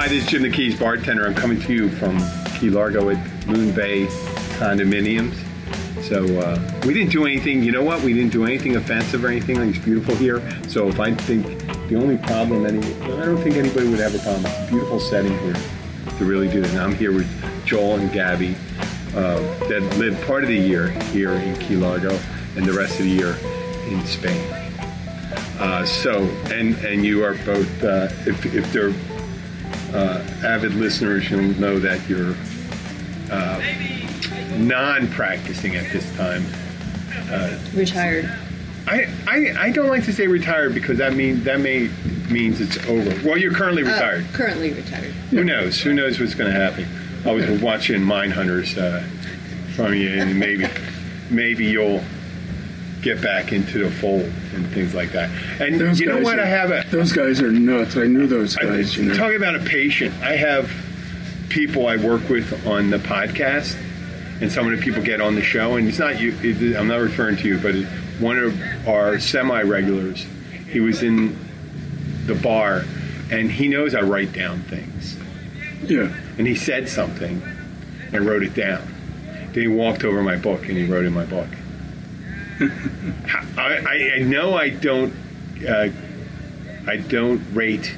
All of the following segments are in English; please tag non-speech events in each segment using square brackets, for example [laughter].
Hi, this is Jim the Keys bartender. I'm coming to you from Key Largo at Moon Bay Condominiums. So uh, we didn't do anything. You know what? We didn't do anything offensive or anything. It's beautiful here. So if I think the only problem, any, I don't think anybody would have a problem. It's a beautiful setting here to really do it. And I'm here with Joel and Gabby uh, that live part of the year here in Key Largo and the rest of the year in Spain. Uh, so, and and you are both. Uh, if if they're uh, avid listeners, you'll know that you're uh, non-practicing at this time. Retired. I, I I don't like to say retired because that mean that may means it's over. Well, you're currently Uh, retired. currently retired. Who knows? Who knows what's going to happen? I was watching Mindhunters uh, from you, and maybe maybe you'll get back into the fold and things like that. And Those you know what? are- I have a Those guys are nuts. I knew those I- guys. you know. talking about a patient. I have people I work with on the podcast, and some of the people get on the show. And it's not you. It, I'm not referring to you, but it, one of our semi-regulars. He was in the bar, and he knows I write down things. Yeah. And he said something, and wrote it down. Then he walked over my book, and he wrote in my book. I, I, I know I don't. Uh, I don't rate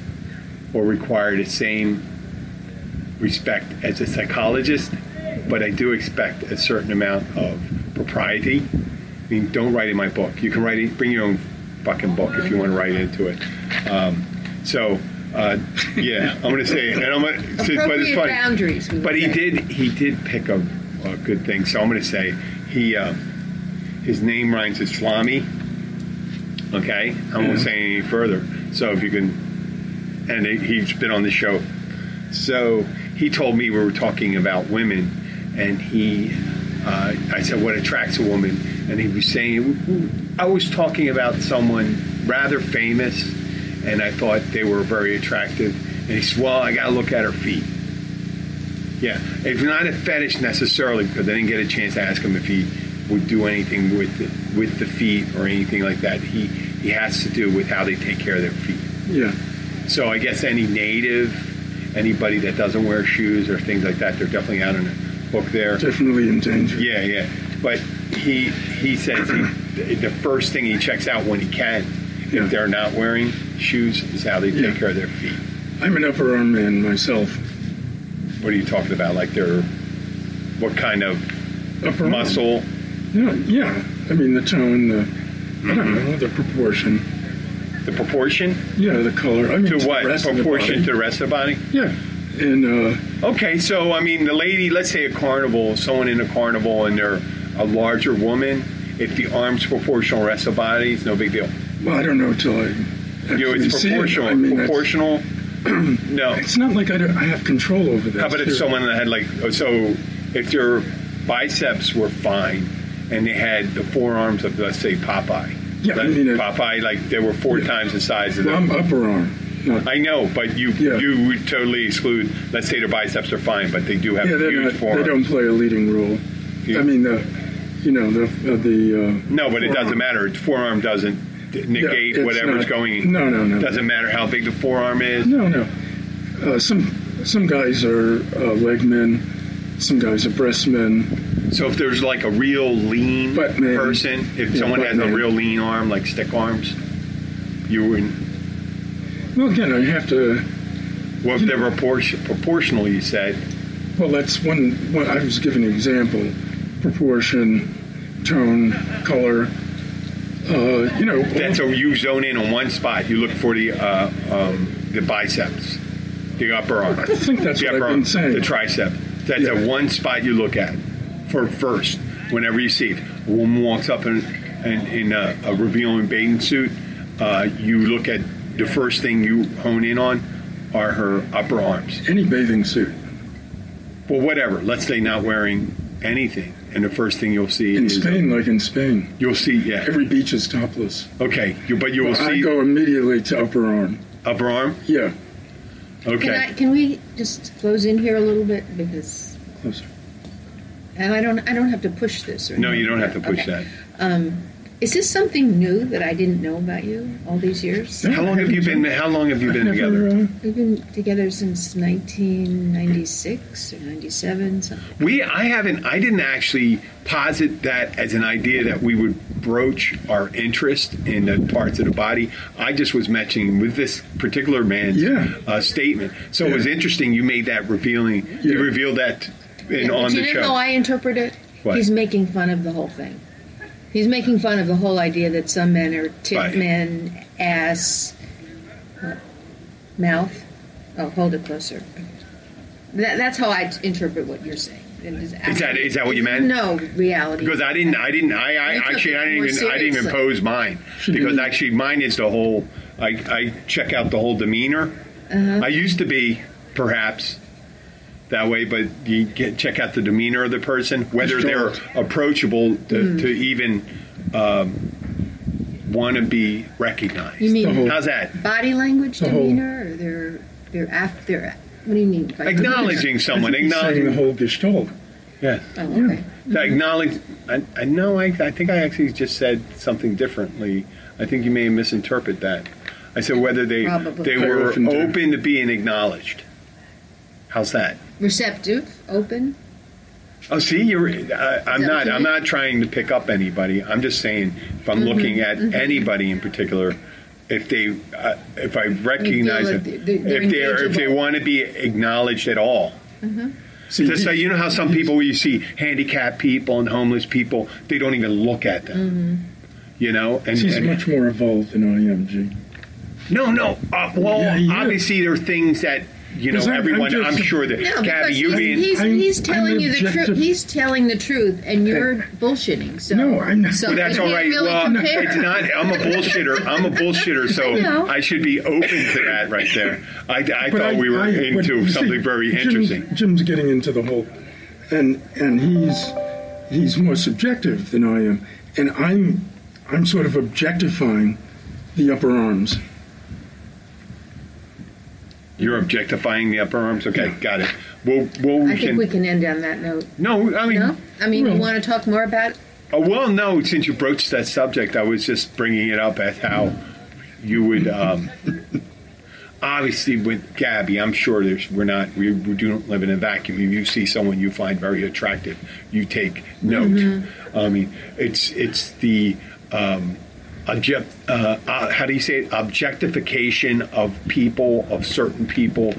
or require the same respect as a psychologist, but I do expect a certain amount of propriety. I mean, don't write in my book. You can write it, bring your own fucking book if you want to write into it. Um, so, uh, yeah, I'm going to say, and I'm to, but it's funny. boundaries. But he say. did. He did pick a, a good thing. So I'm going to say he. Uh, his name rhymes with Flami. Okay, I won't say any further. So if you can, and he- he's been on the show. So he told me we were talking about women, and he. Uh, I said, "What attracts a woman?" And he was saying, "I was talking about someone rather famous, and I thought they were very attractive." And he said, "Well, I got to look at her feet." Yeah, it's not a fetish necessarily because I didn't get a chance to ask him if he would do anything with the, with the feet or anything like that. He he has to do with how they take care of their feet. Yeah. So I guess any native, anybody that doesn't wear shoes or things like that, they're definitely out in the book there. Definitely in danger. Yeah, yeah. But he he says he, the first thing he checks out when he can, Yeah. if they're not wearing shoes, is how they take Yeah. care of their feet. I'm an upper arm man myself. What are you talking about? Like their what kind of Upper arm. Yeah. Yeah. I mean the tone, the I don't know the proportion. The proportion Yeah, the color. I mean to the what? the Proportion to the rest of the body? Yeah. And uh, Okay, so I mean, the lady, let's say a carnival, someone in a carnival, and they're a larger woman. If the arms proportional rest of the body, it's no big deal. well, I don't know till I. You know, it's see it. proportional. I mean, proportional. [clears throat] no. It's not like I, don't, I have control over that. How about if someone that had like so, if your biceps were fine, and they had the forearms of let's say Popeye. Yeah, I Let- mean, Popeye, like they were four Yeah. times the size of Well, them. I'm upper arm. I know, but you Yeah. you would totally exclude. Let's say their biceps are fine, but they do have yeah, huge not, forearms. they don't play a leading role. Yeah. I mean, the, you know, the uh, the. Uh, No, but it doesn't matter. Forearm doesn't negate it's whatever's not- going. no, no, no. Doesn't matter how big the forearm is. No, no. Uh, some some guys are uh, leg men. Some guys are breast men. So if there's like a real lean Butt man. person, if Yeah, someone has a real lean arm, like stick arms, you wouldn't. Well, again, I have to. Well, if they're proportion, proportional, you said. Well, that's one. one I was giving an example. Proportion, tone, color. Uh, you know. That's a you zone in on one spot. You look for the uh, um, the biceps, the upper arm, I think that's the what upper I've arm, been saying. the tricep. That's a one spot you look at for first. Whenever you see it, a woman walks up in in, in a, a revealing bathing suit, uh, you look at the first thing you hone in on are her upper arms. Any bathing suit Well, whatever. Let's say not wearing anything, and the first thing you'll see in is Spain, like in Spain, you'll see yeah. every beach is topless. Okay, you, but you will see I go immediately to upper arm. upper arm. Yeah, Can, Okay. I, can we just close in here a little bit because, closer. And I don't, I don't have to push this. Or No, you don't have to push Okay. that. Is this something new that I didn't know about you all these years? How long have you been? How long have you been I've together? uh, We've been together since 1996 or 97, something. We, I haven't, I didn't actually posit that as an idea that we would broach our interest in the parts of the body. I just was mentioning with this particular man's Yeah. uh, statement. So it was interesting. You made that revealing. You revealed that in, Yeah, on the you know show. how I interpret it? What? He's making fun of the whole thing. He's making fun of the whole idea that some men are tit Right. men, ass, what, mouth. Oh, hold it closer. That, that's how I interpret what you're saying. Is that is that what you meant? No reality. because I didn't, I didn't, I, I actually, I didn't even, I didn't even seriously. pose mine because [laughs] actually mine is the whole. I, I check out the whole demeanor. Uh-huh. I used to be perhaps that way, but you get check out the demeanor of the person, whether they're approachable to, Mm. to even um, want to be recognized. You mean whole- How's that? body language, The whole- demeanor, or their their af- their what do you mean? by Acknowledging I someone, think he's the whole gestalt. Yeah. demeanor? Oh, okay. To acknowledge. I, I know. I, I think I actually just said something differently. I think you may have misinterpreted that. I said whether they Probably. they were open to being acknowledged. How's that? Receptive, open. Oh, see, you're. I, I'm not. I'm not trying to pick up anybody. I'm just saying if I'm looking at anybody in particular, if they, uh, if I recognize like it, they- they're if they are, if they want to be acknowledged at all. See, Just so you know how some people you see handicapped people and homeless people, they don't even look at them. You know, and, he's and- much more evolved than I am, G. no, no. Uh, well, Yeah, he obviously there are things that you know I'm- I'm everyone. I'm, sure that No, Gabby, because you he's, being he's, I'm- he's I'm telling you the truth. He's telling the truth, and you're bullshitting. So No, I'm not. So Well, that's we all can't right. Really well, compare. it's not. I'm a bullshitter. I'm a bullshitter, so [laughs] I. I, should be open to that right there. I, I But thought we were I- into but you see, something very Jim's- interesting. Jim's getting into the whole, and and he's he's more subjective than I am, and I'm I'm sort of objectifying the upper arms. You're objectifying the upper arms. Okay, got it. Well, well, we I can. think we can end on that note. no, I mean, No, I mean, Well- you want to talk more about? Oh, well, no. Since you broached that subject, I was just bringing it up as how you would. Um, [laughs] obviously, with Gabby, I'm sure there's. We're not. We, we don't live in a vacuum. If you see someone you find very attractive, you take note. I mean, it's it's the. Um, object, uh, uh, how do you say it? Objectification of people, of certain people.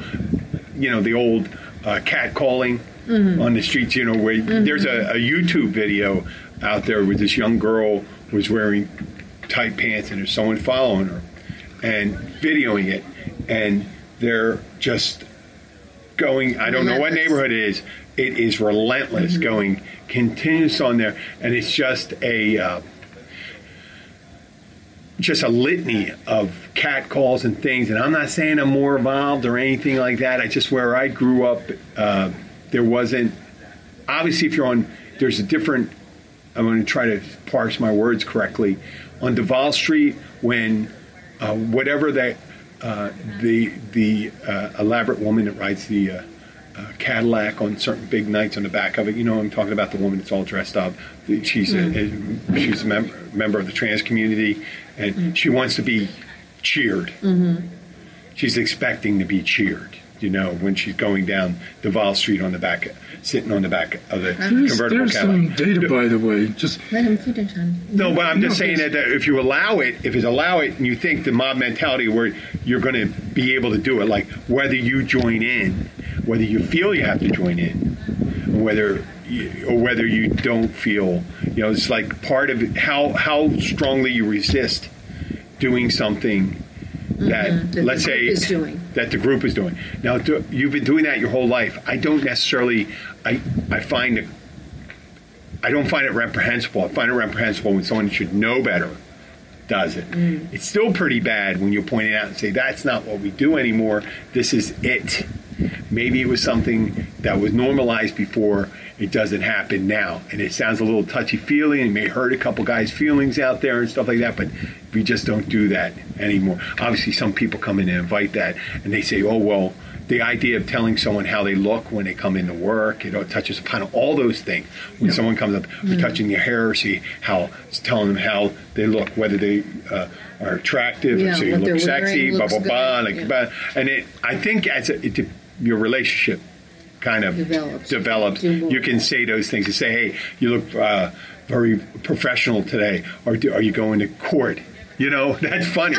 You know, the old uh, cat calling on the streets. You know, where there's a, a YouTube video out there where this young girl was wearing tight pants and there's someone following her and videoing it, and they're just going. I don't know what neighborhood it is. It is relentless, going continuous on there, and it's just a. Just a litany of cat calls and things. And I'm not saying I'm more evolved or anything like that. I just where I grew up, uh, there wasn't. Obviously, if you're on, there's a different. I'm going to try to parse my words correctly. On Duval Street, when uh, whatever that uh, the the uh, elaborate woman that rides the uh, uh, Cadillac on certain big nights on the back of it. You know, I'm talking about the woman that's all dressed up. She's a, she's a member member of the trans community, and she wants to be cheered. Mm-hmm. She's expecting to be cheered. You know, when she's going down Duval Street on the back, sitting on the back of the There's, convertible there's some Cadillac. data, by the way. Just Let him finish on. No, but I'm just No, saying that, that if you allow it, if you allow it, and you think the mob mentality where you're going to be able to do it, like whether you join in, whether you feel you have to join in, whether you, or whether you don't feel, you know, it's like part of it, how how strongly you resist doing something that, Mm-hmm. That let's say is doing. that the group is doing. Now, do, you've been doing that your whole life. I don't necessarily. I I find it. I don't find it reprehensible. I find it reprehensible when someone should know better does it. Mm. It's still pretty bad when you point it out and say that's not what we do anymore. This is it. Maybe it was something that was normalized before. It doesn't happen now, and it sounds a little touchy feely, and may hurt a couple guys' feelings out there and stuff like that. But we just don't do that anymore. Obviously, some people come in and invite that, and they say, "Oh well, the idea of telling someone how they look when they come into work. You know, it touches upon all those things. When Yeah. someone comes up, Mm-hmm. touching your hair, or see how telling them how they look, whether they uh, are attractive, Yeah, so you look sexy, blah blah blah. Like, yeah. but and it, I think as a, it, your relationship kind of Develops. develops, you can say those things. You say, "Hey, you look uh, very professional today," or do, "Are you going to court?" You know, [laughs] that's funny.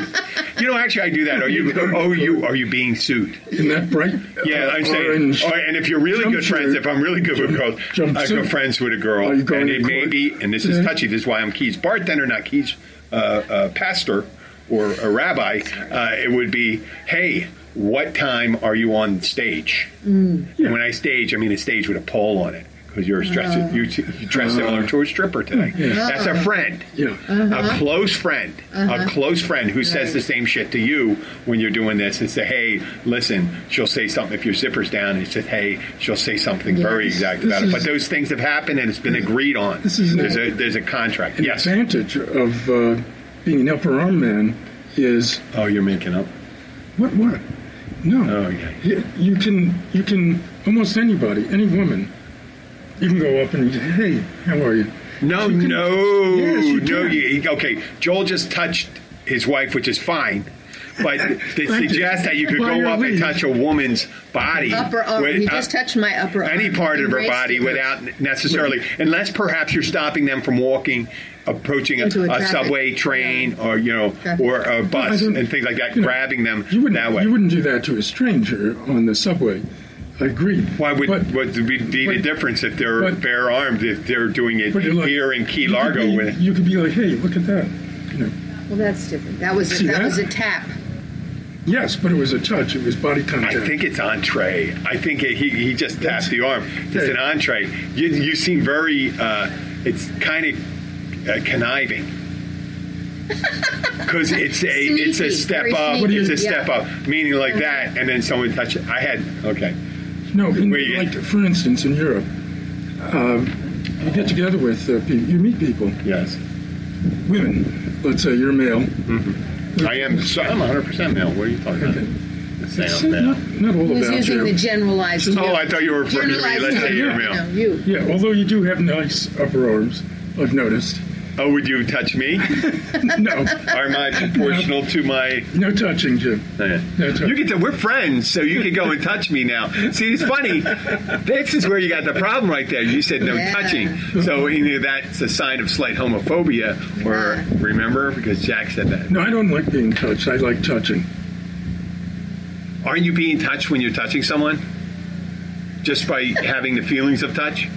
you know, actually, I do that. Are you? Oh, you are you being sued? In that bright Yeah, uh, I'm saying. orange oh, and if you're really good friends, if I'm really good with girls, jump I go suit. friends with a girl, Are you going and to it may court be, and this is touchy. This is why I'm Keys bartender, not Keys uh, uh, pastor or a rabbi. Uh, it would be, hey. What time are you on stage? Mm. And when I stage, I mean a stage with a pole on it because you're dressed uh-huh. you, you dress similar to a stripper today. Uh-huh. That's a friend Yeah. a uh-huh. close friend, a close friend who says the same shit to you when you're doing this and say, "Hey, listen." She'll say something if your zipper's down. And she says, "Hey," she'll say something very exact This about it. But those things have happened and it's been agreed on. This is there's a there's a contract. An Yes. advantage of uh, being an upper arm man is Oh, you're making up. what? What? No. Oh, yeah. You, you can you can almost anybody, any woman. You can go up and you say, "Hey, how are you?" No, You can- no, Yes, you no. You, okay, Joel just touched his wife, which is fine. But [laughs] they Thank you. suggest that you could By go your up and touch a woman's body, Upper arm. with- you uh, just touched my upper arm. any part of her body without necessarily, unless perhaps you're stopping them from walking, approaching a, a a subway train or you know Traffic. or a bus I don't- and things like that, you know, grabbing them You wouldn't that way. you wouldn't do that to a stranger on the subway. I agree. Why would But- what would be, be the but- difference if they're but- bare armed if they're doing it but like- here in Key you could Largo be- with you could be like, "Hey, look at that." You know. Well, that's different. That was a, that, that? was a tap. Yes, but it was a touch. It was body contact. I think it's entree. I think it, he, he just tapped the arm. It's an entree. You, you seem very, uh, it's kind of uh, conniving. [laughs] Because it's a it's a step up, sneaky, it's a yeah. step up, meaning like that, and then someone touch it. I had okay, No, in, Where like for instance, in Europe, um, you get together with uh, people, you meet people, yes, women. Let's say you're male. I am. So, I'm 100 percent male. What are you talking Okay. about? Say It's I'm male. not, not all He was about using you. the generalized. Oh, I thought you were referring to me. generalized. Let's say you're male. know, you. yeah, although you do have nice upper arms, I've noticed. Oh, would you touch me? [laughs] No, Are my proportional to my? no touching, Jim. Yeah. No touch. You get to. We're friends, so you can go and touch me now. See, it's funny. This is where you got the problem right there. You said no Yeah. touching, so either that's a sign of slight homophobia, or Yeah. remember because Jack said that. No, I don't like being touched. I like touching. Aren't you being touched when you're touching someone? Just by having the feelings of touch?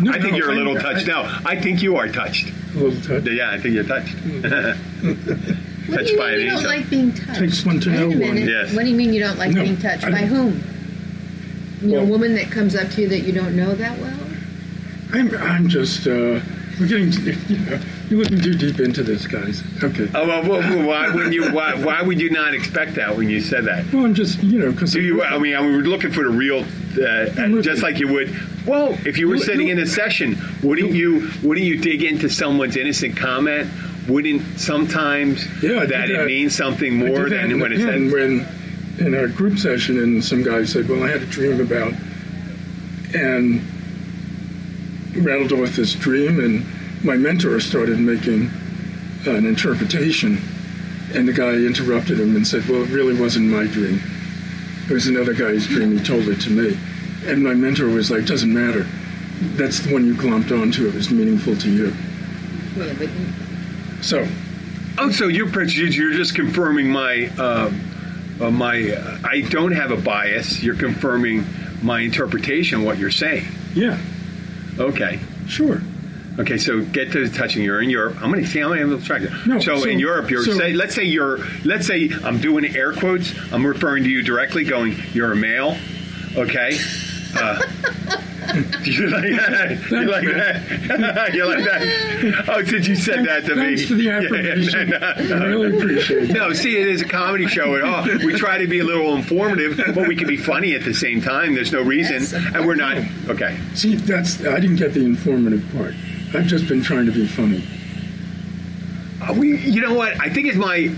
No, I think no, you're a little I- touched now. I think you are touched. A little touched. Yeah, I think you're touched. [laughs] What Touched do you by mean an you don't angel. like being touched? Takes one to Wait know a one. minute. Yes. What do you mean you don't like No, being touched? I By don't- whom? You know, a Well- woman that comes up to you that you don't know that well? I'm, I'm just, uh, we're getting, [laughs] you know, you're looking too deep into this, guys. Okay. Oh well, well, well, why wouldn't you? Why, why would you not expect that when you said that? Well, I'm just, you know, because Do you? I mean, I mean, we're looking for the real, uh, just like you would. Well, if you were sitting in a session, wouldn't you? Wouldn't you dig into someone's innocent comment? Wouldn't sometimes Yeah, did that it means something more than in the it said? when in a group session, and some guy said, "Well, I had a dream about," and rattled off this dream, and my mentor started making an interpretation, and the guy interrupted him and said, "Well, it really wasn't my dream. It was another guy's dream. He told it to me," and my mentor was like, "Doesn't matter. That's the one you glomped onto. It was meaningful to you." Yeah, but So Oh, so you're you're just confirming my um, uh, my. Uh, I don't have a bias. You're confirming my interpretation of what you're saying. yeah, Okay. sure. Okay, so get to the touching. You're in Europe. I'm going to see how many of them No, so, so- in Europe, you're so- say, let's say you're let's say I'm doing air quotes. I'm referring to you directly, going, "You're a male." Okay. [laughs] Uh, do you like that? You like that? [laughs] you like that? Oh, since you said that to Thanks me. for the Yeah, affirmation. no, no, I really appreciate it. no, see, it is a comedy show at all. We try to be a little informative, but we can be funny at the same time. There's no reason, Yes, and we're not. Okay. See, that's I didn't get the informative part. I've just been trying to be funny. Uh, We, you know what? I think it's my.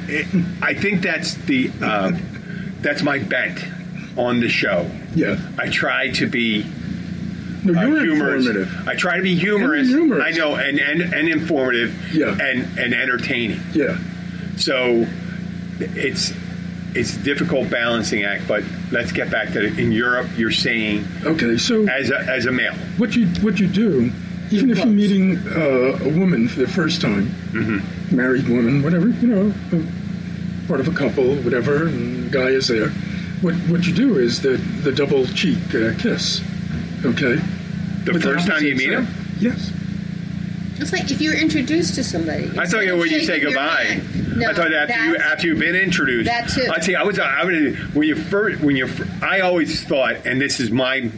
I think that's the uh, that's my bent on the show. Yeah. I try to be No, uh, humorous. informative. I try to be humorous. Humorous. I know, and, and, and informative. Yeah. And and entertaining. Yeah. So it's it's a difficult balancing act. But let's get back to it. In Europe, you're saying Okay. So as a as a male. what you what you do, even if you're meeting uh, a woman for the first time, Mm-hmm. married woman, whatever, you know, part of a couple, whatever, and the guy is there. What what you do is the the double cheek uh, kiss. Okay. The With first time you meet him. Yes. It's like if you're introduced to somebody. I thought you when you say goodbye. hand- No, I thought after you after you've been introduced. That too. I see. I was. I would. When you first. When you. I always thought, and this is my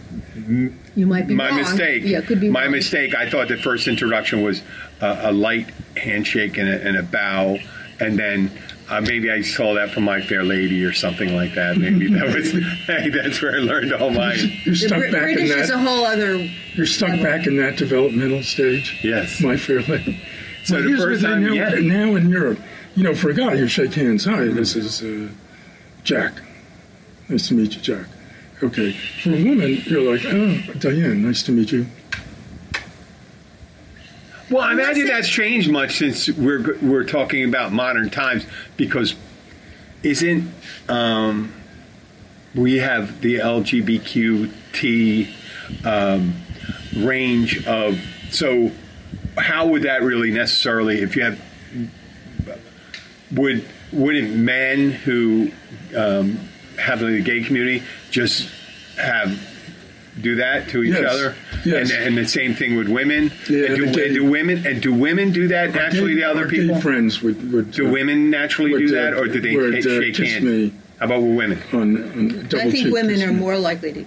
you might be my wrong. mistake. Yeah, could be my wrong. mistake. I thought the first introduction was uh, a light handshake and a, and a bow, and then uh, maybe I saw that from My Fair Lady or something like that. Maybe that was. [laughs] hey, that's where I learned all my. You're The stuck Brit- back British in is a whole other. You're stuck back in that developmental stage. Yes. My fair lady. So Well, the here's first the thing, time, now, yeah. now in Europe, you know, for a guy, you shake hands. Hi, this is uh, Jack. Nice to meet you, Jack. Okay. For a woman, you're like, oh, Diane, nice to meet you. Well, I imagine that's changed much since we're we're talking about modern times because isn't um, we have the LGBTQ um, range of so how would that really necessarily if you have would wouldn't men who um, have the gay community just have do that to each Yes. other Yes. and, and the same thing with women Yeah, and, do, gay- and do women and do women do that naturally Gay- to other people friends would, would do uh, women naturally would, do uh, that or do they would, kiss- uh, shake kiss hands me how about with women on, on I think women are me. more likely to,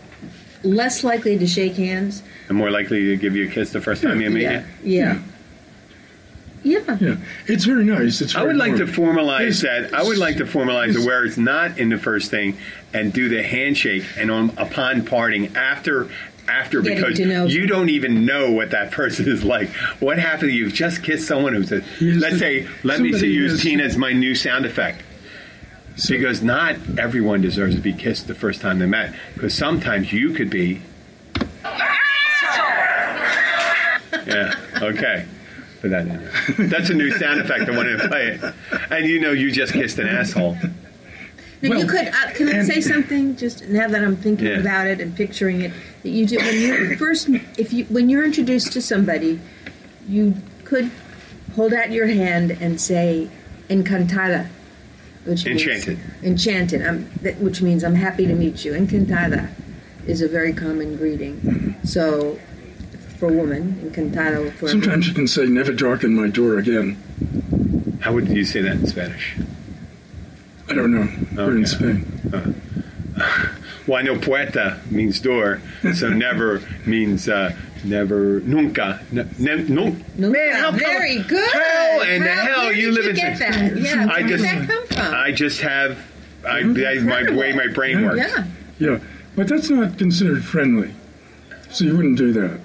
less likely to shake hands. and more likely to give you a kiss the first time you meet Yeah, you yeah, yeah. Yeah, it's very nice. It's I would like to formalize Yes. that. I would like to formalize Yes. it where it's not in the first thing, and do the handshake, and on upon parting after. After Getting because know you don't even know what that person is like. What happened? You've just kissed someone who's a. Yes, Let's say, let me somebody use Tina as my new sound effect. Because not everyone deserves to be kissed the first time they met. Because sometimes you could be. [laughs] Yeah. Okay. Put that in. That's a new sound effect. I want to play it. And you know, you just kissed an asshole. Now, Well, you could. Uh, can I say something? Just now that I'm thinking Yeah. about it and picturing it, that you do when you first, if you when you're introduced to somebody, you could hold out your hand and say "encantada," which means Enchanted. enchanted. I'm, that, which means I'm happy to meet you. Encantada is a very common greeting. So, for a woman, encantada for a Sometimes you can say, "Never darken my door again." How would you say that in Spanish? I don't know. We're in Okay. Spain. Well, I know puerta means door, so [laughs] never means uh, never, nunca. Ne, ne, nun- No, Man, how come- very good. How in the hell you did live you in get Spain? that? Yeah, I where just- did that come from? I just have I. I, my way my brain works. yeah. Yeah, but that's not considered friendly. So you wouldn't do that.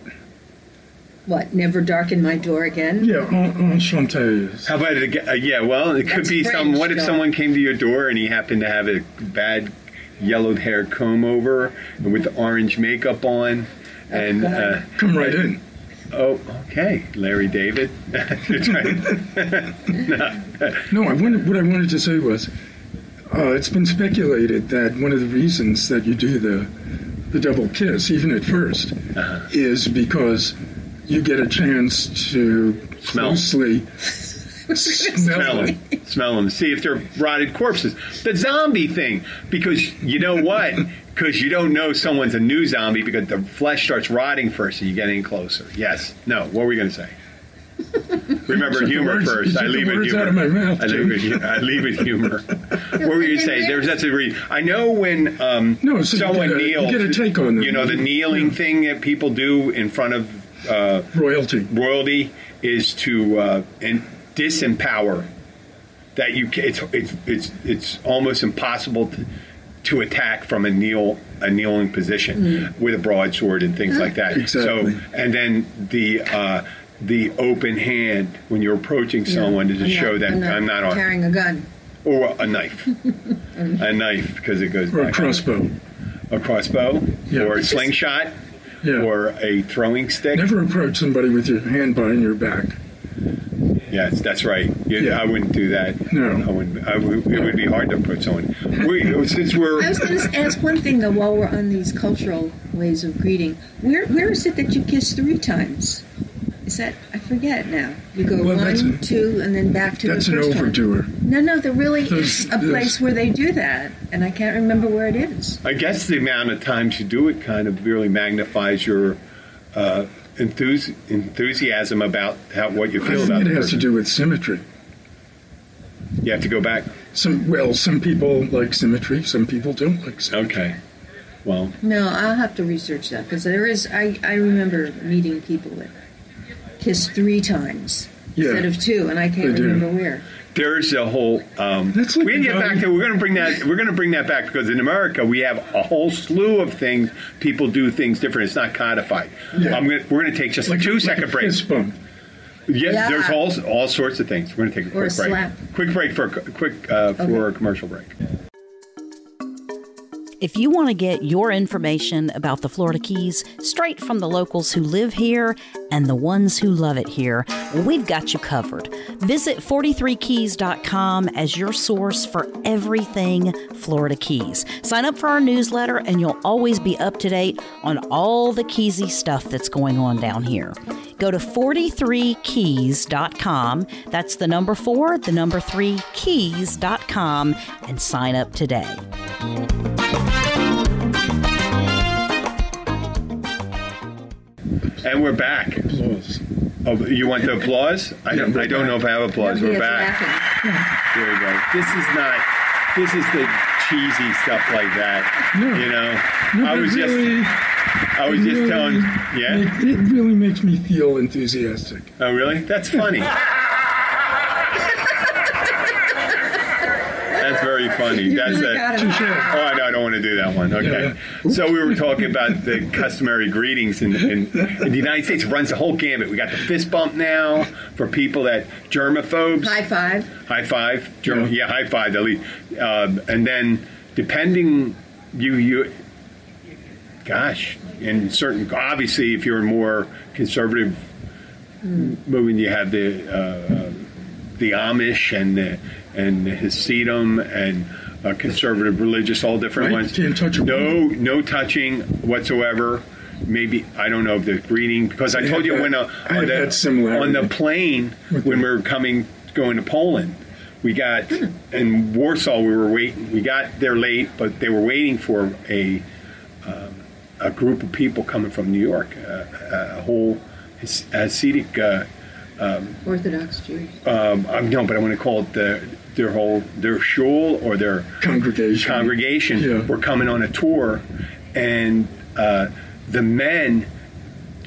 What? Never darken my door again? Yeah, en- enchanté is. How about it? Uh, yeah, well, it could That's be some. What if though. someone came to your door and he happened to have a bad yellowed hair comb over and with the orange makeup on? And uh, Come right in. oh, okay, Larry David. [laughs] You're trying- [laughs] [laughs] No, I wanted, what I wanted to say was, uh, it's been speculated that one of the reasons that you do the the double kiss, even at 1st Uh-huh. is because you get a chance to Smell. closely [laughs] smell, smell them, smell them, see if they're rotted corpses. The zombie thing, because you know what? [laughs] Because you don't know someone's a new zombie because the flesh starts rotting first, and you get in closer. Yes. No. What were we going to say? Remember humor words- first. I leave it humor. out of my mouth, I leave it. I leave it humor. [laughs] what were you say? There's that's a re- I know when um, No, so you someone get a- you kneels. get a take on it. You know the kneeling thing that people do in front of uh, royalty. royalty is to uh, and disempower that you ca- it's it's it's it's almost impossible to, to attack from a kneel a kneeling position with a broadsword and things like that. Exactly. So and then the uh, the open hand when you're approaching someone is to I'm show that I'm I'm not on. carrying a gun. or a knife, [laughs] a knife because it goes Or a back. crossbow. a crossbow, Yeah. or a slingshot, Yeah. or a throwing stick. Never approach somebody with your hand behind your back. Yes, that's right. You, Yeah. I wouldn't do that. No. I wouldn't. I would, it would be hard to put someone. We, since we're I was going to ask one thing though, while we're on these cultural ways of greeting. Where where is it that you kiss three times? Is that I forget now? You go Well, one, a- two, and then back to That's the an first time. overdoer. No, no, there really There's- is a place where they do that, and I can't remember where it is. I guess the amount of times you do it kind of really magnifies your uh, enthus- enthusiasm about how, what you I feel think about it the has to do with symmetry. You have to go back. Some well, some people like symmetry, some people don't like symmetry. Okay. Well, No, I'll have to research that because there is. I I remember meeting people that kiss three times Yeah. instead of two, and I can't They do. remember where. there's a whole. Um, That's like we can get back to. We're going to bring that. We're going to bring that back because in America we have a whole slew of things. People do things different. It's not codified. Yeah. I'm gonna, we're going to take just Like, a two like second a break. Fist bump. Yeah, Yeah. there's all all sorts of things. We're going to take a Or quick a break. slap. Quick break for a quick uh, for Okay. a commercial break. If you want to get your information about the Florida Keys straight from the locals who live here and the ones who love it here, we've got you covered. Visit 43keys.com as your source for everything Florida Keys. Sign up for our newsletter and you'll always be up to date on all the Keysy stuff that's going on down here. Go to 43keys.com. That's the number four, the number three, keys.com, and sign up today. And we're back. Applause. Oh, you want the applause? I don't. I don't know if I have applause. Nobody We're back. [laughs] There we go. This is not. This is the cheesy stuff like that. No. You know. No, I was just. I was just really telling. Yeah. make- it really makes me feel enthusiastic. Oh, really? That's funny. [laughs] That's very funny. That's really a. got him. Touche. Oh, no, I don't want to do that one. Okay. So we were talking about the customary greetings in, in, in the United States. Runs the whole gambit. We got the fist bump now for people that germaphobes. High five. High five. Germ- Yeah. yeah. high five. At least. Um, and then depending, you you. Gosh, in certain obviously, if you're more conservative moving, you have the uh, the Amish and the, and the Hasidim and uh, conservative religious, all different Right? ones. Can't touch No, no touching whatsoever. Maybe I don't know if the greeting because I I told you when that- uh, I on that the similarity. on the plane when we were coming going to Poland. We got in Warsaw. We were waiting. We got there late, but they were waiting for a um, a group of people coming from New York, uh, a whole Has- Hasidic. Uh, Orthodox Jews. um, I no, but I want to call it the, their whole their shul or their Congregation. congregation Yeah. were coming on a tour, and uh, the men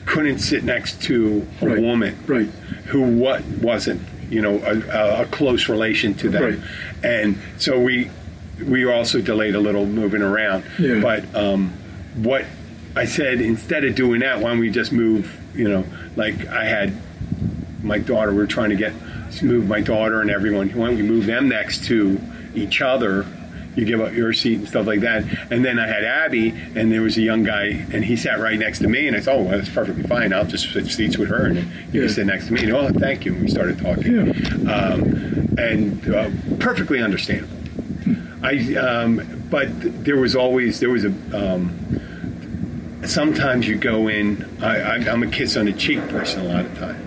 couldn't sit next to a Right. woman Right. who what wasn't you know a, a close relation to them, Right. and so we we also delayed a little moving around. Yeah. But um, what I said instead of doing that, why don't we just move? You know, like I had my daughter. We were trying to get move my daughter and everyone. Why don't we move them next to each other? You give up your seat and stuff like that. And then I had Abby, and there was a young guy, and he sat right next to me. And I thought, oh, well, that's perfectly fine. I'll just switch seats with her, and you Yeah. can sit next to me. And, oh, thank you. And we started talking, um, and uh, perfectly understandable. I, um, but there was always there was a. Um, sometimes you go in. I, I, I'm a kiss on the cheek person a lot of time.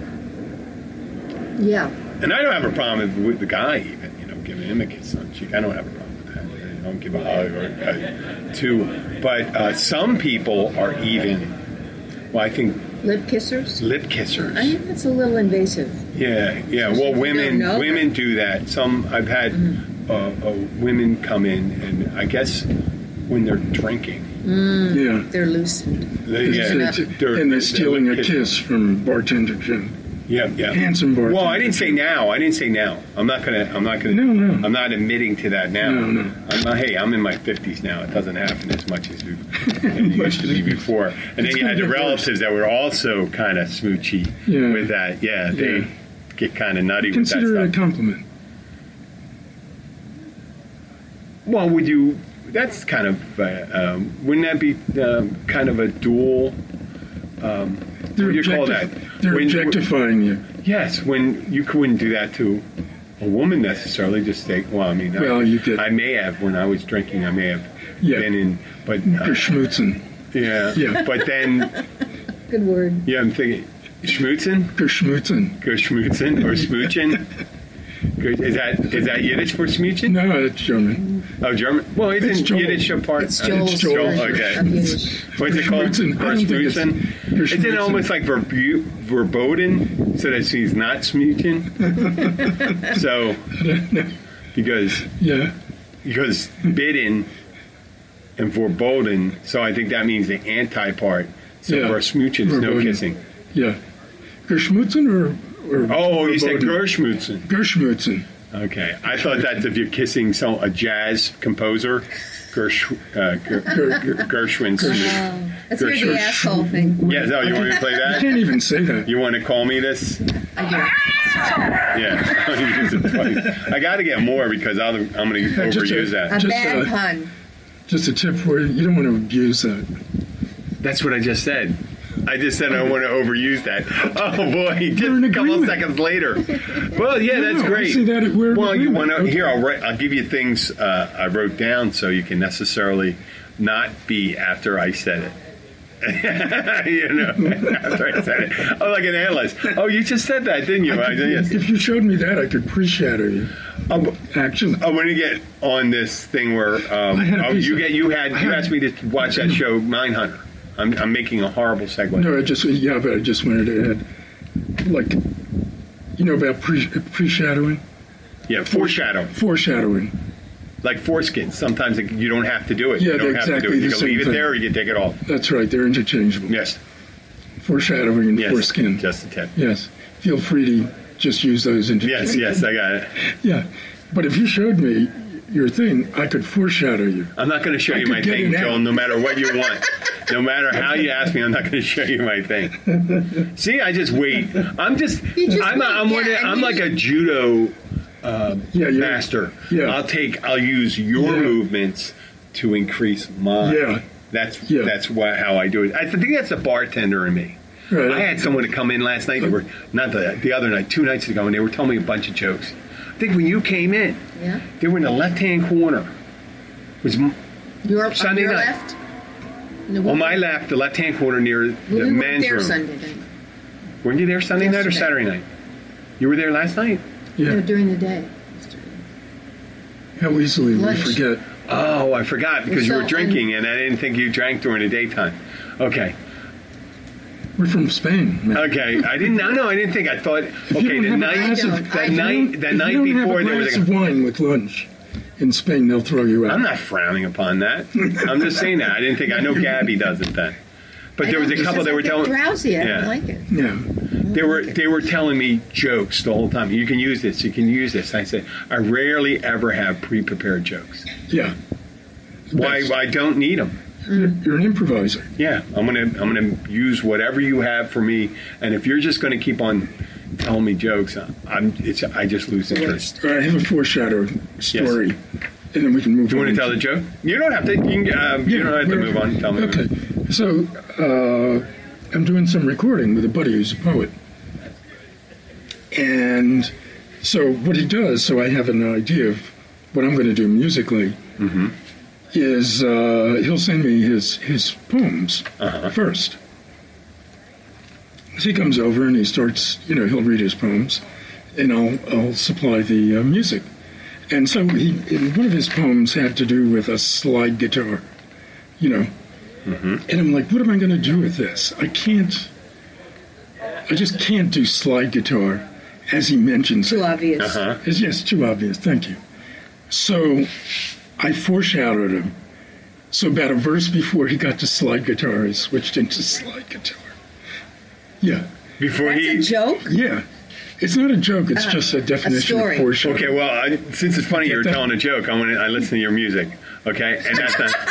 Yeah. And I don't have a problem with the guy even, you know, giving him a kiss on the cheek. I don't have a problem with that. I don't give a hug or uh, to. But uh, some people are even. Well, I think Lip kissers. lip kissers. I think that's a little invasive. Yeah, yeah. Especially Well, women women do that. Some I've had uh, uh, women come in, and I guess when they're drinking, Yeah. They're loosened. they, yeah, It's- they're- and they're stealing a kiss from bartender Jim. Yeah, yeah. Handsome bartender. Well, I didn't say now. I didn't say now. I'm not gonna. I'm not gonna. No, no. I'm not admitting to that now. No, no. I'm not, hey, I'm in my 50s now. It doesn't happen as much as it used to be [laughs] before. And then you had the get worse. relatives that were also kind of smoochy Yeah. with that. Yeah, they Yeah. get kind of nutty Consider with it a compliment. Well, would you? That's kind of. Uh, um, wouldn't that be um, kind of a dual? Um, what They're, do you call that? they're When- objectifying you. Yes, when you couldn't do that to a woman necessarily. Just take. Well, I mean, Well, I, you did. I may have when I was drinking. I may have Yeah. been in, but You're uh, schmutzing. yeah, Yeah. But then, Good word. yeah, I'm thinking schmutzin, You're schmutzing. go schmutzin or [laughs] smooching. Good. Is that is that Yiddish for smooching? No, it's German. Oh, German. Well, isn't It's Joel. Yiddish a part? It's uh, Joel's Joel, okay. of What's it called? Schmutzin. I it's- Schmutzin? Isn't it almost like verbu- verboten? So that she's not smooching. [laughs] so because Yeah. because bidden and verboten. So I think that means the anti part. So Yeah. for smooching, is no kissing. Yeah. Gerschmutzen or, or Oh, you said verboten? Gershmutzen. Okay, I thought that's if you're kissing some a jazz composer, Gersh, uh, Ger, Ger- Ger, Gershwin. Oh, let's hear Gershwin. the asshole thing. Yeah, so you want me to play You that? can't even say that. You want to call me this? I do. Yeah, I'll use it twice. I got to get more because I'll, I'm going to Yeah, just overuse a- that. A Just, bad uh, pun. Just a tip for you. You don't want to abuse that. That's what I just said. I just said I don't want to overuse that. Oh boy, just a couple of seconds later. Well, yeah, No, that's I great. that we're well, you want to Okay. here? I'll write. I'll give you things uh, I wrote down so you can necessarily not be after I said it. [laughs] you know, after I said it. Oh, like an analyst. Oh, you just said that, didn't you? I, yes. If you showed me that, I could pre-shatter you. Oh, Actually, I want to get on this thing where um, I oh, you get you had you asked me to watch that show Mindhunter. I'm, I'm making a horrible segue. no, I just yeah, but I just wanted to add, like, you know about pre pre-shadowing, Yeah, foreshadow, foreshadowing. like foreskin. Sometimes it, you don't have to do it. Yeah, you don't have to do exactly it. You can leave it thing. there, or you can take it off. That's right. They're interchangeable. Yes, Foreshadowing and yes. foreskin. Just a tip. Yes. Feel free to just use those Yes, yes, I got it. Yeah. But if you showed me your thing, I could foreshadow you. I'm not going to show I you my thing. Joel. No matter what you want, no matter how you ask me, I'm not going to show you my thing. [laughs] See, I just wait. I'm just. Just I'm. wait, I'm, yeah, one of- I'm like a judo uh, Yeah, yeah. master. Yeah. I'll take. I'll use your Yeah. movements to increase mine. Yeah. That's Yeah. that's what, how I do it. I think that's the bartender in me. Right. I had someone to come in last night. They were not the the other night, two nights ago, and they were telling me a bunch of jokes. I think when you came in, Yeah. they were in the left hand corner. It was Your, uh, Sunday on your night. left? No, on my left, the left hand corner near we the weren't men's there room. Sunday night. Weren't you there Sunday night or Saturday night? You were there last night. Yeah. No, during the day. How easily Lunch. we forget. Oh, I forgot because you were um, drinking, and I didn't think you drank during the daytime. Okay, We're from Spain. Man. okay. I didn't. No, no, I didn't think. I thought. Okay, don't the night, glass of- I the don't. if you night, don't- the night before there was glass a of wine with lunch in Spain, they'll throw you out. I'm not frowning upon that. I'm just saying that. I didn't think. I know Gabby doesn't then. But there was a couple that were telling. drowsy. I Yeah. don't like it. Yeah. They were they were telling me jokes the whole time. You can use this. You can use this. I said I rarely ever have pre-prepared jokes. Yeah. Why? Best. I don't need them. You're, you're an improviser. Yeah, I'm gonna I'm gonna use whatever you have for me. And if you're just gonna keep on telling me jokes, I'm it's I just lose interest. I have a foreshadow story, and then we can move Do you on. want to tell the joke? You don't have to. You, can, um, you don't have to move on. Tell me. Okay. So uh, I'm doing some recording with a buddy who's a poet, and so what he does, so I have an idea of what I'm going to do musically. Mm-hmm. Is uh, he'll send me his his poems Uh-huh. first. So he comes over and he starts, you know, he'll read his poems, and I'll I'll supply the uh, music. And so he, in one of his poems had to do with a slide guitar, you know. And I'm like, what am I going to do with this? I can't. I just can't do slide guitar, as he mentions. Too it. obvious. Uh huh. It's yes, too obvious. Thank you. So I foreshadowed him. So about a verse before he got to slide guitar, he switched into slide guitar. Yeah, Before That's he. a joke. yeah. It's not a joke. It's Uh, just a definition story. of foreshadowing. Okay, well, I, since it's funny you're that- telling a joke, I want to. I listen to your music. Okay, and that's not. [laughs]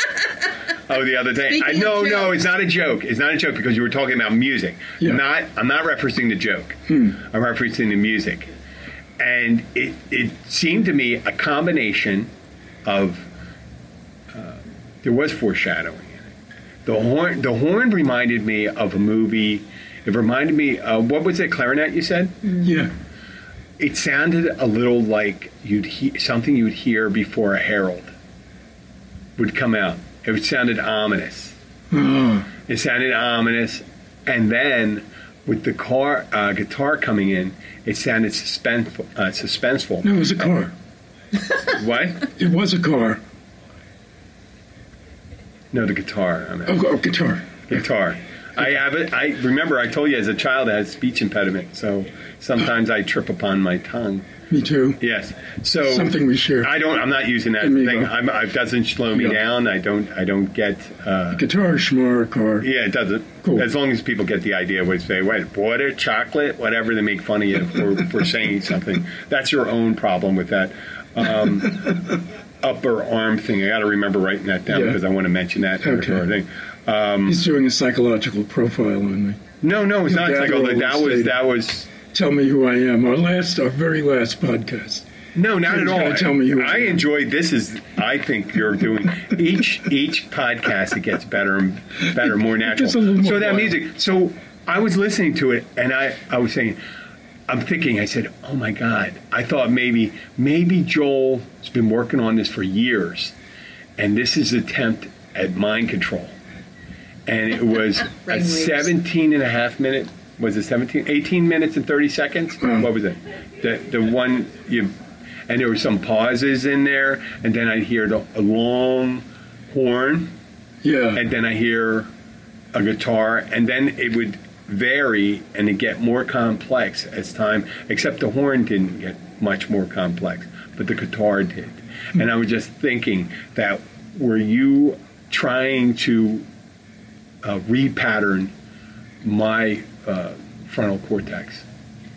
Oh, the other day. I Speaking no, no, it's not a joke. It's not a joke because you were talking about music. Yeah. Not. I'm not referencing the joke. I'm referencing the music, and it it seemed to me a combination of there was foreshadowing in it. The horn, the horn reminded me of a movie. It reminded me. Uh, what was it? Clarinet? You said Yeah. it sounded a little like you'd he- something you'd hear before a herald would come out. It sounded ominous. Oh, It sounded ominous, and then with the car uh, guitar coming in, it sounded suspenseful. Uh, suspenseful. no, it was a car. [laughs] What? It was a car. No, the guitar. I mean, Oh, oh guitar. guitar. I have it. I remember I told you as a child I had speech impediment, so sometimes I trip upon my tongue. Me too. Yes. So Something we share. I don't. I'm not using that Me thing. I'm, it doesn't slow me Yeah. down. I don't. I don't get. Uh, Guitar, schmar, car. yeah, it doesn't. Cool. As long as people get the idea, what they say, what water, chocolate, whatever, they make fun of you for, for saying something. That's your own problem with that um, [laughs] upper arm thing. I got to remember writing that down Yeah. because I want to mention that. Okay. Um, He's doing a psychological profile on me. no, no, it's not. That It's like, oh, that was that was. Tell me who I am. Our last, our very last podcast. No, not at all. tell me who I I am. enjoyed this. Is I think you're doing each each podcast. It gets better and better, more natural. little more so that wild. music. So I was listening to it, and I I was saying, I'm thinking. I said, oh my god. I thought maybe maybe Joel has been working on this for years, and this is attempt at mind control. And it was [laughs] a Brainwaves. 17 and a half minute. Was it 17? 18 minutes and 30 seconds? Wow. [clears throat] What was it? The the one you and there were some pauses in there, and then I hear the, a long horn, Yeah. and then I hear a guitar, and then it would vary and it get more complex as time. Except the horn didn't get much more complex, but the guitar did. And I was just thinking that were you trying to uh, repattern my uh, frontal cortex?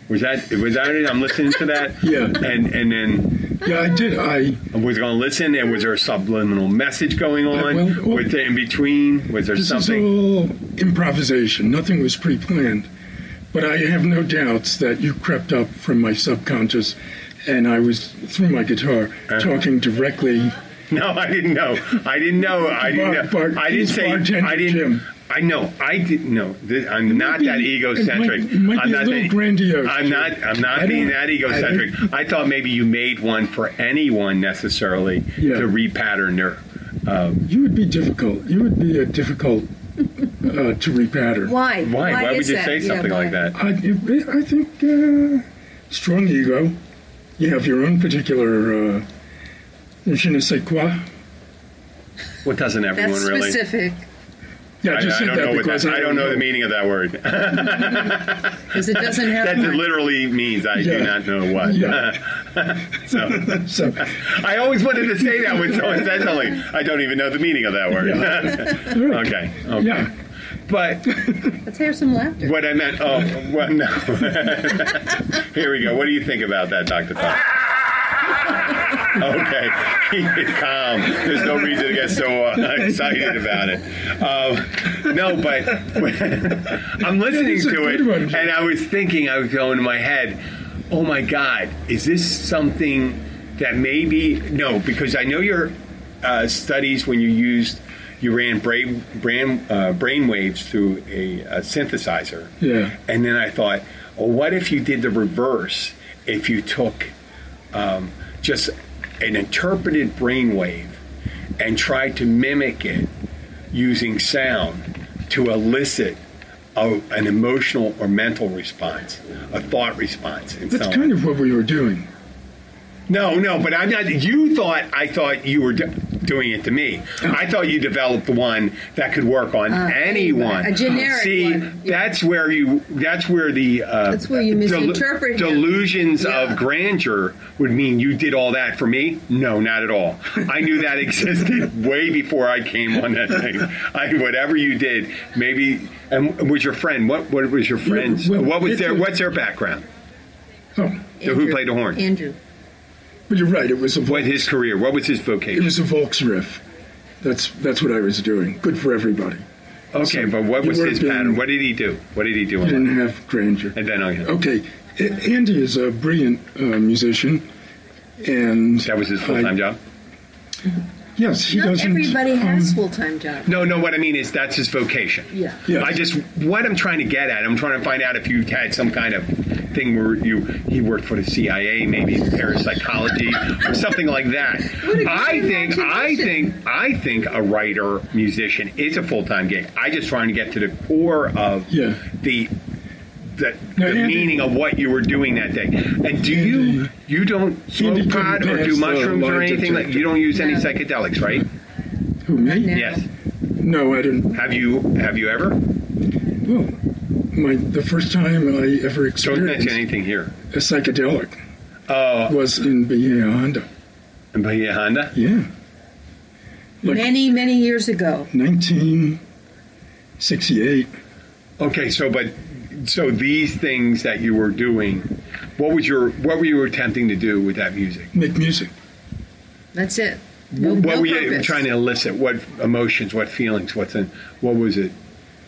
Was that was that it? I'm listening to that. [laughs] Yeah. And and then yeah, I did. I was going to listen, and was there a subliminal message going on? well, well- was there in between? Was there This something? is all improvisation. Nothing was pre-planned. But I have no doubts that you crept up from my subconscious, and I was through my guitar Uh. talking directly. [laughs] No, I didn't know. I didn't know. I didn't know. Bar- bar- I didn't say. I didn't. Jim. I know. I didn't know. I'm not be- that it egocentric. might- it might I'm not little that, grandiose, I'm not. I'm not I being that egocentric. don't- I, thought maybe you made one for anyone necessarily Yeah. to repattern their. Um, You would be difficult. You would be a difficult uh, to repattern. Why? why? Why, would you that? say something why? like that? I, I think uh, strong ego. You have your own particular uh, je ne sais quoi. What doesn't everyone That's really? specific Yeah, I I, just I said don't that know what because that. I don't know the meaning of that word. [laughs] because it doesn't have. that much. literally means I do not know what. Yeah. [laughs] so [laughs] So, I always wanted to say that when someone said something. I don't even know the meaning of that word. okay. Okay. yeah. But Let's hear some laughter. what I meant. Oh, well, no. Here we go. What do you think about that, Doctor Tom? Okay, keep it calm. There's no reason to get so uh, excited about it. Um, no, but [laughs] I'm listening to it, one. and I was thinking, I was going in my head, oh my God, is this something that maybe no? Because I know your uh, studies when you used you ran brain brain uh, brain waves through a, a synthesizer. Yeah. And then I thought, well, what if you did the reverse? If you took um, just an interpreted brainwave and tried to mimic it using sound to elicit a, an emotional or mental response, a thought response. And That's kind of what we were doing. No, no, but I'm not. You thought I thought you were do, doing it to me. I thought you developed one that could work on Uh, anyone. a generic See, one, yeah. that's where you. That's where the. Uh, That's where you misinterpret him. delusions Yeah. of grandeur would mean you did all that for me. No, not at all. [laughs] I knew that existed way before I came on that thing. I, whatever you did, maybe. And was your friend? What? What was your friend's? well, what was their? What's their background? Oh, So who played the horn? Andrew. But you're right. It was a What Volks, his career? What was his vocation? it was a Volks riff. That's that's what I was doing. Good for everybody. Okay, but what was his worked in- pattern? What did he do? What did he do? You in didn't life? have grandeur. And then okay, Okay, Andy is a brilliant uh, musician, and that was his full time job. Yes, he Not doesn't. everybody has um, full time jobs. No, no. What I mean is that's his vocation. Yeah. Yes. I just what I'm trying to get at. I'm trying to find out if you had some kind of thing where you he worked for the CIA, maybe parapsychology or something like that. What a I great think I think I think a writer musician is a full time gig. I just trying to get to the core of Yeah. the. The, No, the Andy- meaning of what you were doing that day, and do you Andy- you don't smoke Andy pot or do uh, mushrooms or anything like you don't use any No. psychedelics, right? Who me? Yes. No, I didn't. Have you have you ever? Well, my the first time I ever Don't experienced anything here. a psychedelic Uh, was in Bahia Honda. in Bahia Honda. Yeah, like Many, many years ago. 1968. Okay, so but so these things that you were doing, what was your what were you attempting to do with that music? Make music. That's it. No, what no were you purpose. trying to elicit? What emotions? What feelings? What's in? What was it?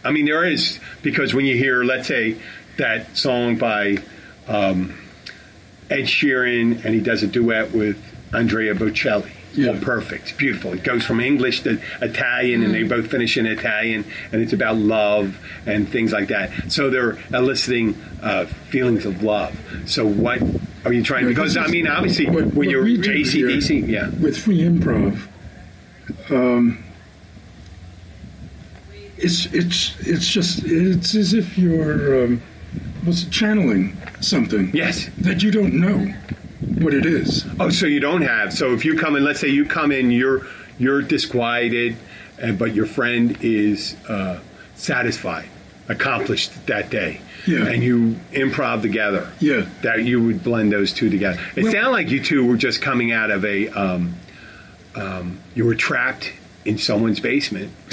I mean, there is because when you hear, let's say, that song by um, Ed Sheeran, and he does a duet with Andrea Bocelli. Yeah. Well, perfect. It's beautiful. It goes from English to Italian, and they both finish in Italian, and it's about love and things like that. So they're eliciting uh, feelings of love. So what are you trying? Yeah, Because I mean, obviously, what- when what you're we do ACDC, yeah. With free improv, um, it's it's it's just it's as if you're um, was channeling something Yes. that you don't know what it is. Oh, so you don't have. So if you come in, let's say you come in, you're you're disquieted, and but your friend is uh, satisfied, accomplished that day, Yeah. and you improv together. Yeah. that you would blend those two together. It Well- sounded like you two were just coming out of a. Um, um, you were trapped in someone's basement [laughs]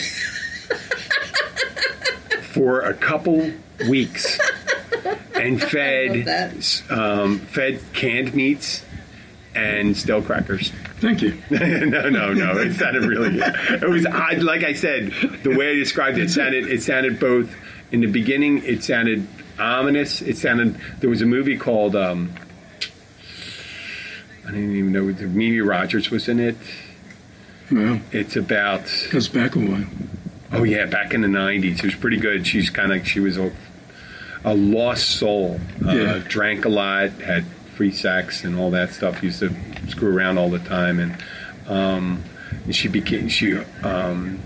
for a couple weeks [laughs] and fed um, fed canned meats and stale crackers. Thank you. [laughs] no, no, no. It sounded really good. It was odd. Like I said, the way I described it, it sounded it sounded both in the beginning. It sounded ominous. It sounded. There was a movie called. Um, I didn't even know Mimi Rogers was in it. Well, It's about. goes back a while. Oh yeah, back in the '90s, it was pretty good. She's kind of she was a, a lost soul. Uh, Yeah. Drank a lot, had free sex and all that stuff. Used to screw around all the time, and um, and she became she um,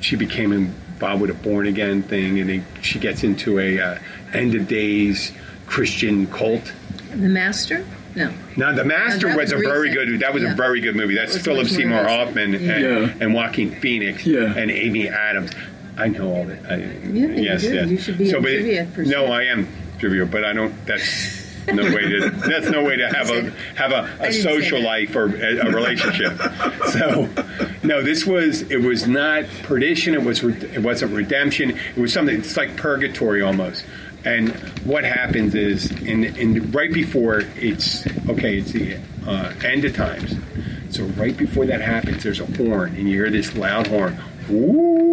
she became involved with a born again thing, and they, she gets into a uh, end of days Christian cult. The Master? No. Now, The Master that was, was a very recent. good. That was Yeah. a very good movie. That's was Philip much more Seymour recent. Hoffman and, Yeah. and Joaquin Phoenix Yeah. and Amy Adams. I know all that. I, you yes, do. yes. You should be a but- trivia person. No, I am trivia, but I don't. That's no way to. [laughs] That's no way to have a have a, I a didn't say social that. life or a, a relationship. [laughs] so, no, this was. It was not perdition. It was. re- It wasn't redemption. It was something. It's like purgatory almost. And what happens is, in, in right before it's okay, it's the uh, end of times. So right before that happens, there's a horn, and you hear this loud horn.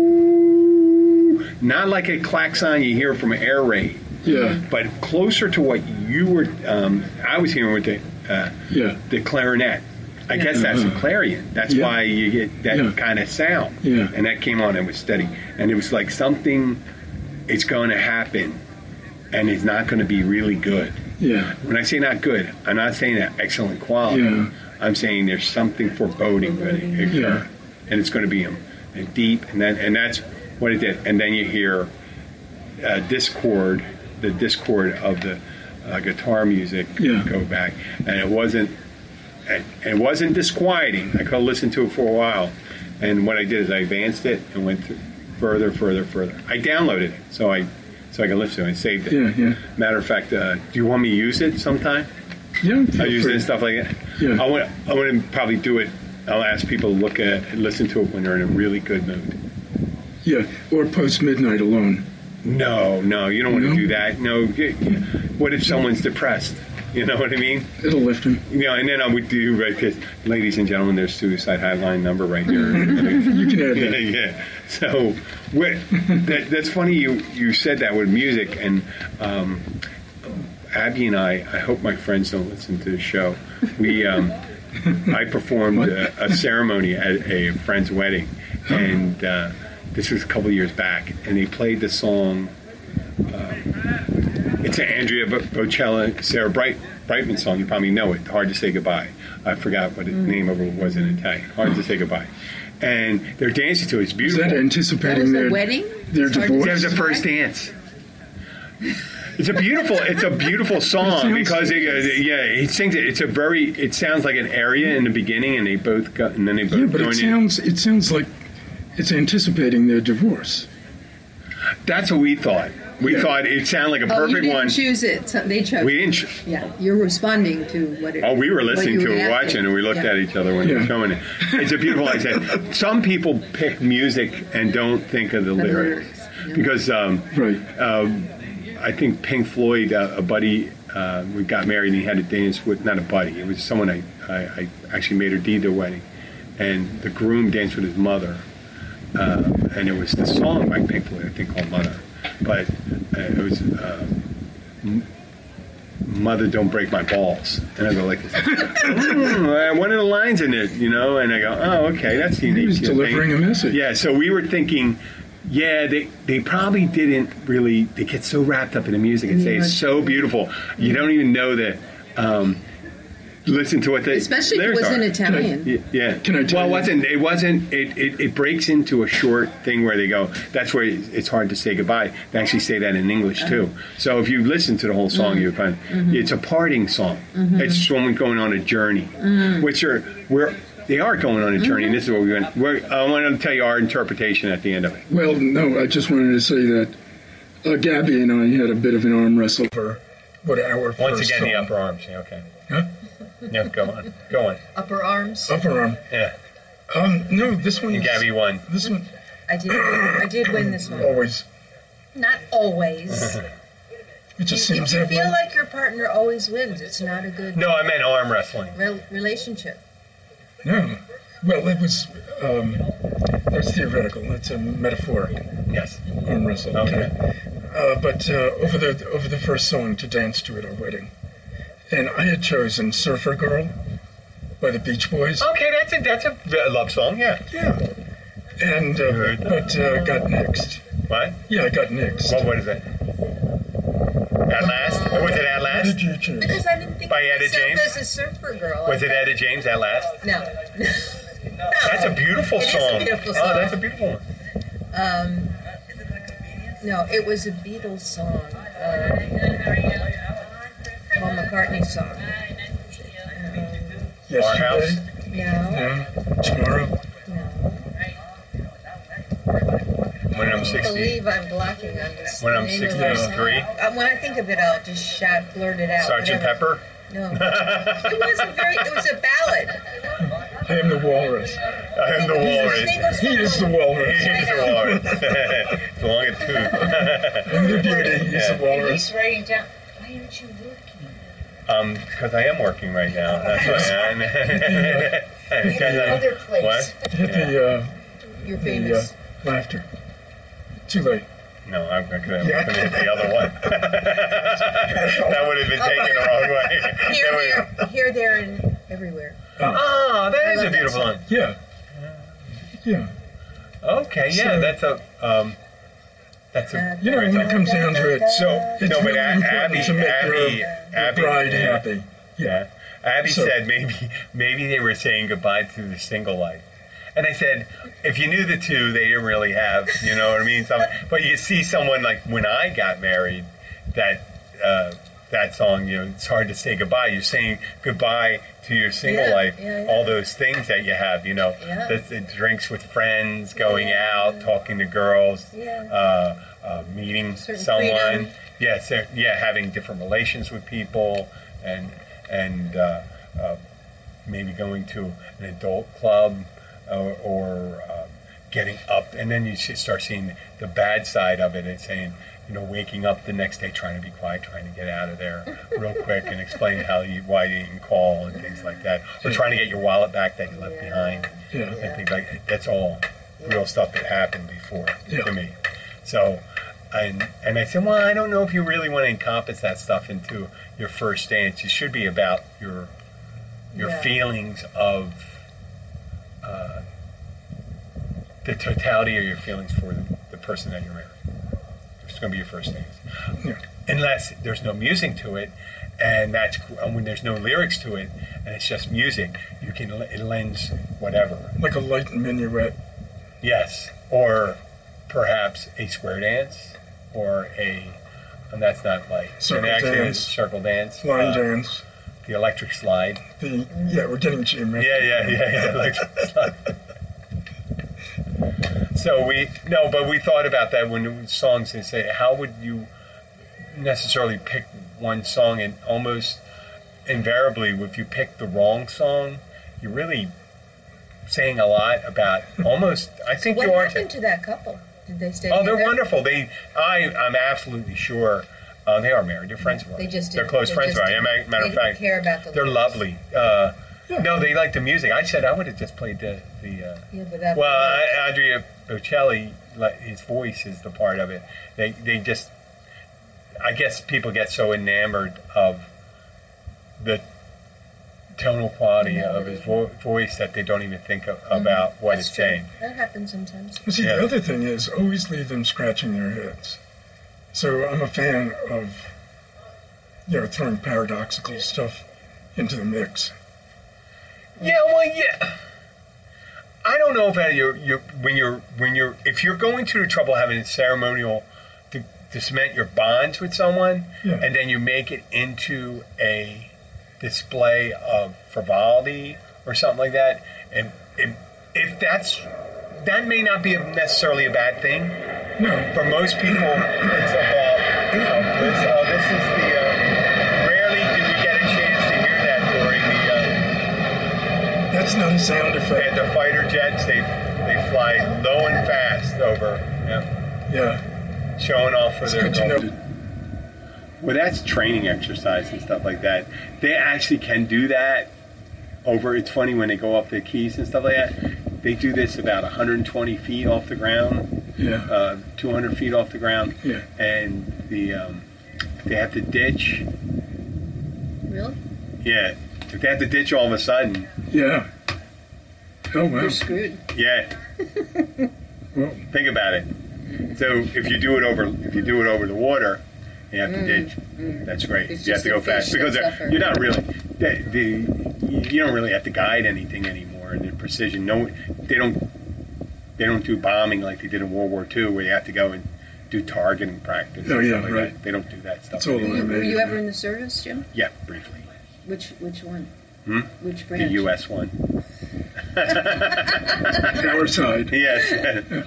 Woo! Not like a klaxon you hear from an air raid, Yeah. but closer to what you were. Um, I was hearing with the uh, Yeah. the clarinet. I guess that's a clarion. That's Yeah. why you get that Yeah. kind of sound. Yeah. And that came on. It was steady, and it was like something. It's going to happen, and it's not going to be really good. Yeah. When I say not good, I'm not saying that excellent quality. Yeah. I'm saying there's something foreboding going to occur, Yeah. and it's going to be um, deep, and then and that's what it did. And then you hear uh, discord, the discord of the uh, guitar music Yeah. go back, and it wasn't it, it wasn't disquieting. I could listen to it for a while, and what I did is I advanced it and went through further, further, further. I downloaded it so I so I can listen to it. I saved it. Yeah. Yeah. Matter of fact, uh, do you want me to use it sometime? Yeah. I use it and stuff like that. Yeah. I want I want to probably do it. I'll ask people to look at it, listen to it when they're in a really good mood. Yeah. Or post midnight alone. No, no, you don't want No? to do that. No, what if someone's depressed? You know what I mean? It'll lift him. You know, and then I would do right this, ladies and gentlemen, there's suicide hotline number right here. [laughs] You can add yeah, that. yeah. So what, that, that's funny you, you said that with music and um, Abby and I. I hope my friends don't listen to the show. We um, I performed a, a ceremony at a friend's wedding, and uh, this was a couple years back, and they played the song. Uh, it's an Andrea Bo- Bocelli, Sarah Bright, Brightman song. You probably know it. Hard to say goodbye. I forgot what the name of it was in Italian. Hard to say goodbye. And they're dancing to it. It's beautiful. that That anticipating was their wedding. their It's divorce? That was the first dance. It's a beautiful, it's a beautiful [laughs] song sounds- because it, uh, yeah, he sings it. It's a very, it sounds like an area in the beginning, and they both got, and then they both Yeah, but join it in. sounds it sounds like it's anticipating their divorce. That's what we thought. We Yeah. thought it sounded like a perfect Oh, you perfect didn't one. choose it. So they chose. We didn't. ch- Yeah, you're responding to what it. Oh, we were listening to it, watching, and we looked Yeah. at each other when they were Yeah. showing it. It's a beautiful. Like I said, [laughs] some people pick music and don't think of the, The lyrics, lyrics, yeah. because um, Right. I think Pink Floyd, uh, a buddy, uh, we got married and he had a dance with, not a buddy, it was someone I, I, I actually made her deed their wedding. And the groom danced with his mother. Uh, and it was the song by Pink Floyd, I think called Mother. But uh, it was uh, Mother Don't Break My Balls. And I go like this. "Mm, one of the lines in it, you know, and I go, oh, okay, that's unique. He was you know, delivering a message. yeah, so we were thinking, yeah, they, they probably didn't really, they get so wrapped up in the music and say it's so beautiful. You don't even know that, um, listen to what the Especially if it was are. in Italian. Y- Yeah. Can I tell well, it you- wasn't, it wasn't, it, it, it breaks into a short thing where they go, that's where it's hard to say goodbye. They actually say that in English too. Uh-huh. So if you listen to the whole song, mm-hmm. you find mm-hmm. it's a parting song. Mm-hmm. It's someone going on a journey, mm. which are, we're, they are going on a journey, and this is what we went. We're, I want to tell you our interpretation at the end of it. Well, no, I just wanted to say that uh, Gabby and I had a bit of an arm wrestle for what our Once first again, the upper arms. Yeah, okay. Huh? Yeah, go on. Go on. Upper arms. upper arm. Yeah. Um, no, this one. And Gabby won. This one I did. I did win this one. always. Not always. [laughs] It just you seems that you feel way. like your partner always wins, it's not a good No, I meant arm wrestling. rel- relationship. No. Well, it was. Um, that's theoretical. That's a metaphoric Yes. arm wrestle. Okay. Uh, but uh, over the over the first song to dance to at our wedding, and I had chosen "Surfer Girl" by the Beach Boys. Okay, that's a that's a love song. Yeah. Yeah. And uh, Good. but uh, got nixed. What? Yeah, I got nixed. What? What is it? At last? Was it at What last? did you choose? Because I didn't think By of Etta James? as a surfer girl. Was it Etta James? At last? No. [laughs] no. That's a beautiful song. It is a beautiful song. Oh, that's a beautiful one. Um, no, it was a Beatles song. Uh, Paul McCartney song. Yes, you did. No, Yeah. Tomorrow. no. When I'm 60. I believe I'm blocking on this. When I'm name of our 63. Uh, when I think of it, I'll just shout, blurt it out. Sergeant whatever. Pepper? No, [laughs] it wasn't very. It was a ballad. I am the walrus. I am the walrus. He is the walrus. He's the walrus. [laughs] It's [laughs] a long tooth. I'm the beauty. He's Yeah. the walrus. He's writing down. Why aren't you working? Um, because I am working right now. That's why [laughs] I am. [laughs] Other place. What? Hit the, uh, You're the famous. uh, laughter. Too late. No, I'm going to Yeah. hit the other one. [laughs] that would have been taken the wrong way. Here, there, here, there, and everywhere. Oh, that I is a beautiful one. Yeah. Yeah. Okay, yeah, So- that's a um, that's a You know, when it comes down to it, so it's no, but really A- important Abby, to make Abby, your, your Abby, bride yeah. happy. Yeah. Abby So- said maybe maybe they were saying goodbye to their single life. And I said, if you knew the two, they didn't really have, you know what I mean? Some, but you see someone like when I got married, that uh, that song, you know, it's hard to say goodbye. You're saying goodbye to your single Yeah, life, yeah, yeah. all those things that you have, you know, the, the drinks with friends, going out, talking to girls, uh, uh, meeting Certain someone. freedom. Yeah, having different relations with people, and and uh, uh, maybe going to an adult club or, or uh, getting up, and then you start seeing the bad side of it and saying, you know, waking up the next day trying to be quiet, trying to get out of there real quick, and explain how you why you didn't call and things like that, or trying to get your wallet back that you left behind Yeah. and things like that's all real stuff that happened before Yeah. to me. So, and and I said, well, I don't know if you really want to encompass that stuff into your first dance. It should be about your your Yeah. feelings of uh, the totality of your feelings for the, the person that you're marrying. It's going to be your first dance. Unless there's no music to it, and that's and when there's no lyrics to it, and it's just music, you can it lends whatever. Like a light minuet. Yes, or perhaps a square dance, or a, and that's not like Circle dance. circle dance, Line uh, dance. the electric slide. The yeah, we're getting geometric. Yeah, yeah, yeah, yeah. [laughs] electric slide. So we no, but we thought about that when it was songs. They say, how would you necessarily pick one song? And almost invariably, if you pick the wrong song, you're really saying a lot about almost. I think What you are. What happened to that couple? Did they stay Oh, they're wonderful. They, I, I'm absolutely sure uh, they are married. They're friends of ours. They just they're close they friends of ours. Matter they of fact, care about the they're lovely. Uh, Yeah. No, they like the music. I said I would have just played the the. Uh, Yeah, but well, I, Andrea Bocelli, like, his voice is the part of it. They they just, I guess people get so enamored of the tonal quality of his vo- voice that they don't even think of, about what That's it's true. saying. That happens sometimes. Well, see, Yeah. the other thing is always leave them scratching their heads. So I'm a fan of, you know, throwing paradoxical stuff into the mix. Yeah, well, yeah. I don't know if you're, you're when you're when you're if you're going through the trouble having a ceremonial to, to cement your bonds with someone, Yeah. and then you make it into a display of frivolity or something like that, and if, if that's that may not be necessarily a bad thing. No, For most people, it's about oh, this. Oh, this is the. Uh, rarely do we get a chance to hear that during the. That's not a sound they effect. had the fighter jets. They they fly low and fast over, yeah, Yeah, showing off for it's their. good to know. Well, that's training exercise and stuff like that. They actually can do that over. It's funny when they go off the keys and stuff like that. They do this about 120 feet off the ground, Yeah, uh, 200 feet off the ground, yeah. and the um, they have to ditch. Really? Yeah, if they have to ditch all of a sudden, Yeah. Oh wow. You're screwed. yeah. [laughs] Well, Think about it. So if you do it over, if you do it over the water, you have to mm, ditch. Mm. That's great. It's you have to go fast because uh, that they're- suffer. you're not really. The, the, you don't really have to guide anything anymore in the precision. No, they don't. They don't do bombing like they did in World War II, where you have to go and do targeting practice. Oh, yeah, like right. That. They don't do that stuff. It's all anymore. Were you ever in the service, Jim? Yeah, briefly. Which which one? Hmm? Which branch? The? U.S. one. [laughs] our side, Yes.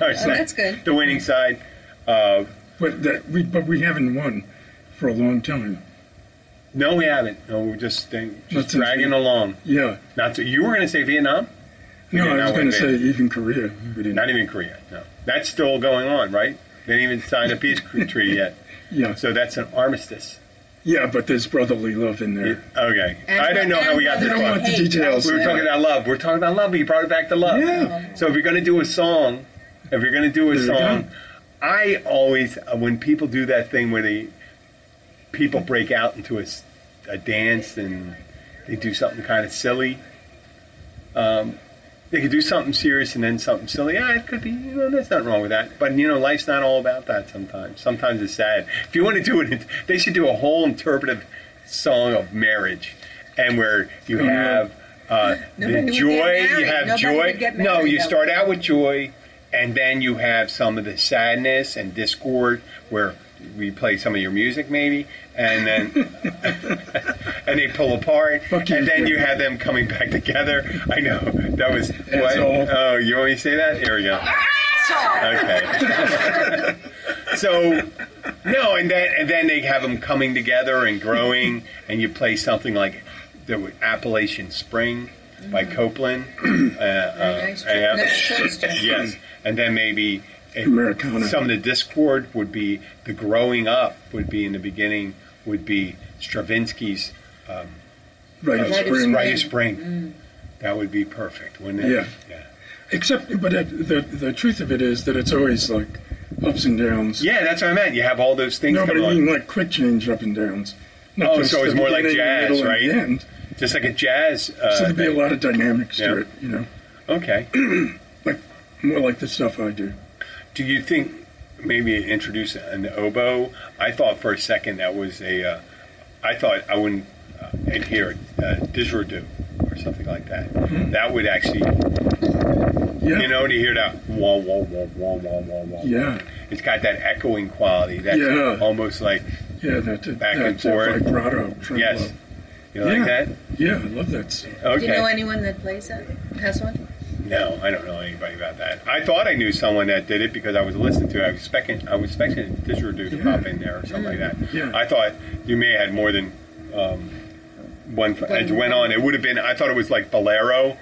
Oh, that's good. The winning side. Uh, but that we but we haven't won for a long time. no, we haven't. No, we're just, just since dragging we- along. Yeah. Not to, you were going to say Vietnam? We No, did I not was win going to say even Korea. We didn't. Not even Korea. No, that's still going on, right? They didn't even sign a peace [laughs] treaty yet. Yeah. So that's an armistice. Yeah, but there's brotherly love in there. Okay. And- I don't know how we got and this I don't far. want the hate details. We were talking about love. We're talking about love. but You brought it back to love. Yeah. So if you're going to do a song, if you're going to do a There song, go. I always uh, when people do that thing where they people break out into a, a dance and they do something kind of silly. Um, they could do something serious and then something silly. Yeah, it could be. You know, there's nothing wrong with that. But you know, life's not all about that. Sometimes, sometimes it's sad. If you want to do it, they should do a whole interpretive song of marriage, and where you no. have uh, the joy. You have Nobody joy. no, you start out with joy, and then you have some of the sadness and discord where we play some of your music maybe and then [laughs] and they pull apart Fuck you. and then you have them coming back together. I know that was what? Oh you want me to say that? Here we go. Okay. [laughs] So no and then and then they have them coming together and growing and you play something like the appalachian spring by Copland. [clears throat] Uh, uh, nice. and- Next choice, Jim. yes. And then maybe it- Americana. some of the discord would be the growing up would be in the beginning would be Stravinsky's Right Rite of of spring. Rite of Spring. That would be perfect, wouldn't it? Yeah. yeah. Except, but it, the the truth of it is that it's always like ups and downs. Yeah, that's what I meant. You have all those things No, but I mean like quick change up and downs. Not Oh, so it's the more like jazz, middle, and right? the end. Just like a jazz. Uh, so there'd be a lot of dynamics Yeah. to it, you know, Okay. [clears throat] like more like the stuff I do. Do you think maybe introduce an oboe? I thought for a second that was a. Uh, I thought I wouldn't uh, adhere uh, didgeridoo or something like that. That would actually, Yeah, you know, to hear that wah wah wah wah wah wah wah. yeah, It's got that echoing quality. That's Yeah. almost like yeah. That, that Back that, and forth. vibrato. tremolo. yes. You like Yeah. that? Yeah, I love that stuff. Okay. Do you know anyone that plays that? Has one? No, I don't know anybody about that. I thought I knew someone that did it because I was listening to it. I was expecting, I was expecting didgeridoo to Yeah. pop in there or something like that. Yeah. I thought you may have had more than um, one. As you went on, it would have been. I thought it was like bolero.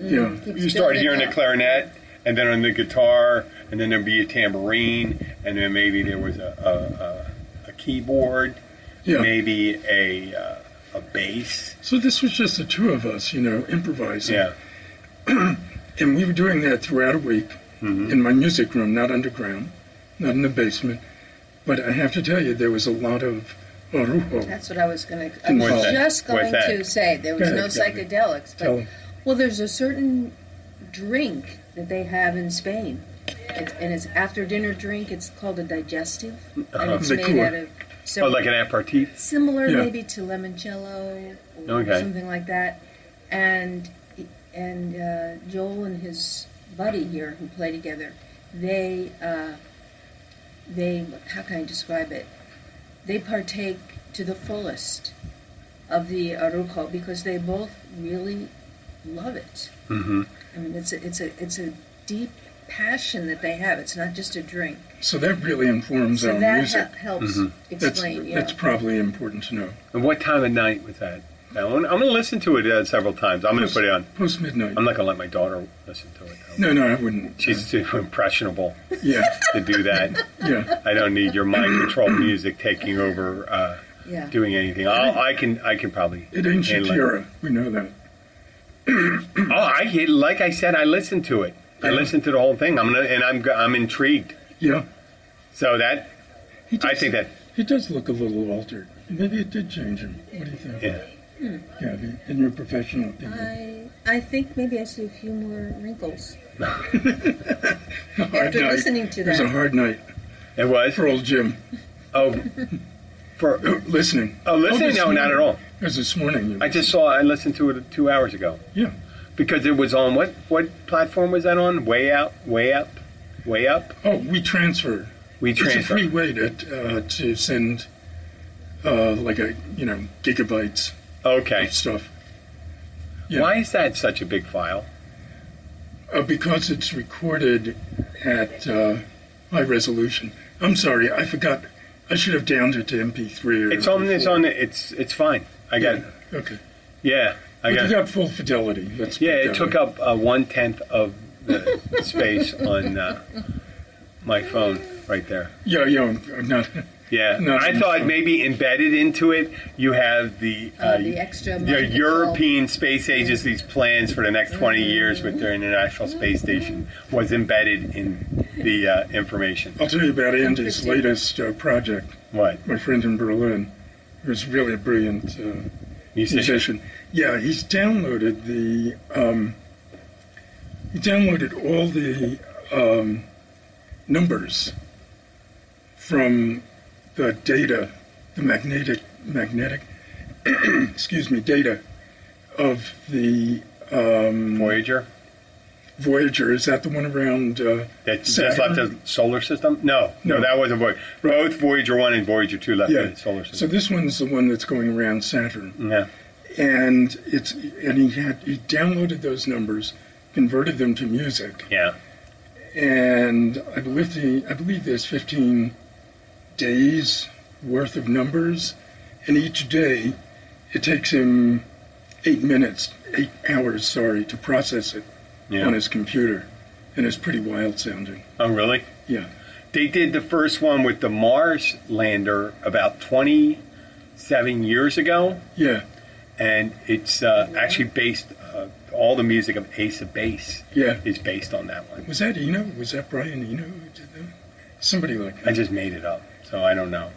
Yeah, You started hearing the clarinet, and then on the guitar, and then there'd be a tambourine, and then maybe there was a a, a, a keyboard, yeah. maybe a uh, a bass. So this was just the two of us, you know, improvising. Yeah. [clears throat] And we were doing that throughout a week Mm-hmm. in my music room, not underground, not in the basement. But I have to tell you, there was a lot of orujo. That's what I was going to. I What's was that? just going to say there was Go no ahead, tell me. psychedelics, but well, there's a certain drink that they have in Spain, it's, and it's after dinner drink. It's called a digestive, and Uh-huh. it's Liqueur. made out of Oh, like an aperitif. similar Yeah. maybe to limoncello or Okay. something like that. And and uh, Joel and his buddy here who play together, they uh, they how can I describe it? They partake to the fullest of the orujo because they both really love it. Mm-hmm. I mean, it's a, it's a it's a deep passion that they have. It's not just a drink. So that really informs So our that music. hel- helps Mhm. That's, explain. yeah. that's probably important to know. And what time of night was that? Now, I'm going to listen to it uh, several times. I'm going to put it on. Post midnight. I'm not going to let my daughter listen to it. Though. No, no, I wouldn't. She's too impressionable Yeah, to do that. yeah. I don't need your mind control music taking over, uh, yeah. doing anything. I'll, I can, I can probably. It ain't handle it. Shakira. We know that. Oh, I like I said, I listened to it. I listened to the whole thing. I'm gonna, and I'm, I'm intrigued. Yeah. So that, He I think that, He does look a little altered. Maybe it did change him. What do you think? yeah. Yeah, the- in your professional opinion. I I think maybe I see a few more wrinkles. [laughs] A hard After night. listening to that. It was a hard night It was. for old Jim. Oh, [laughs] for listening. oh, listening? this No, not at all. It was this morning. I just saw. I listened to it two hours ago. Yeah. Because it was on what what platform was that on? Way out, way up, way up. Oh, WeTransfer. We transfer. It's a transfer. free way to uh, to send uh, like a you know gigabytes Okay. of stuff. Yeah. Why is that such a big file? Uh, because it's recorded at uh, high resolution. I'm sorry, I forgot. I should have downed it to MP3. Or It's on. It's on. It's it's fine. I got. Yeah. Okay. Yeah. I But got. you got full fidelity. Let's Yeah, it took up uh, one tenth of the space on uh, my phone right there. Yeah, yeah. I'm, I'm not. Yeah, No, I thought maybe embedded into it, you have the Uh, the extra the mind control. European Space Agency's plans for the next 20 years with their International Space Station was embedded in the uh, information. I'll tell you about Andy's latest uh, project. What My friend in Berlin, who's really a brilliant uh, musician? musician. Yeah, he's downloaded the. Um, he downloaded all the um, numbers from the data, the magnetic magnetic, [clears throat] excuse me, data of the um, Voyager Voyager. Is that the one around? Uh, that just left the solar system. No, no, No. that wasn't Voyager. Both Voyager one and Voyager two left Yeah. the solar system. So this one's the one that's going around Saturn. yeah, and it's and he had he downloaded those numbers, converted them to music, yeah. and I believe the I believe there's 15 days worth of numbers, and each day it takes him eight minutes, eight hours, sorry, to process it Yeah. on his computer, and it's pretty wild sounding. Oh, really? Yeah, They did the first one with the Mars lander about 27 years ago. yeah, and it's uh, actually based. Uh, all the music of Ace of Base yeah. is based on that one. Was that Eno? Was that Brian Eno who did that? Somebody like I just made it up, so I don't know.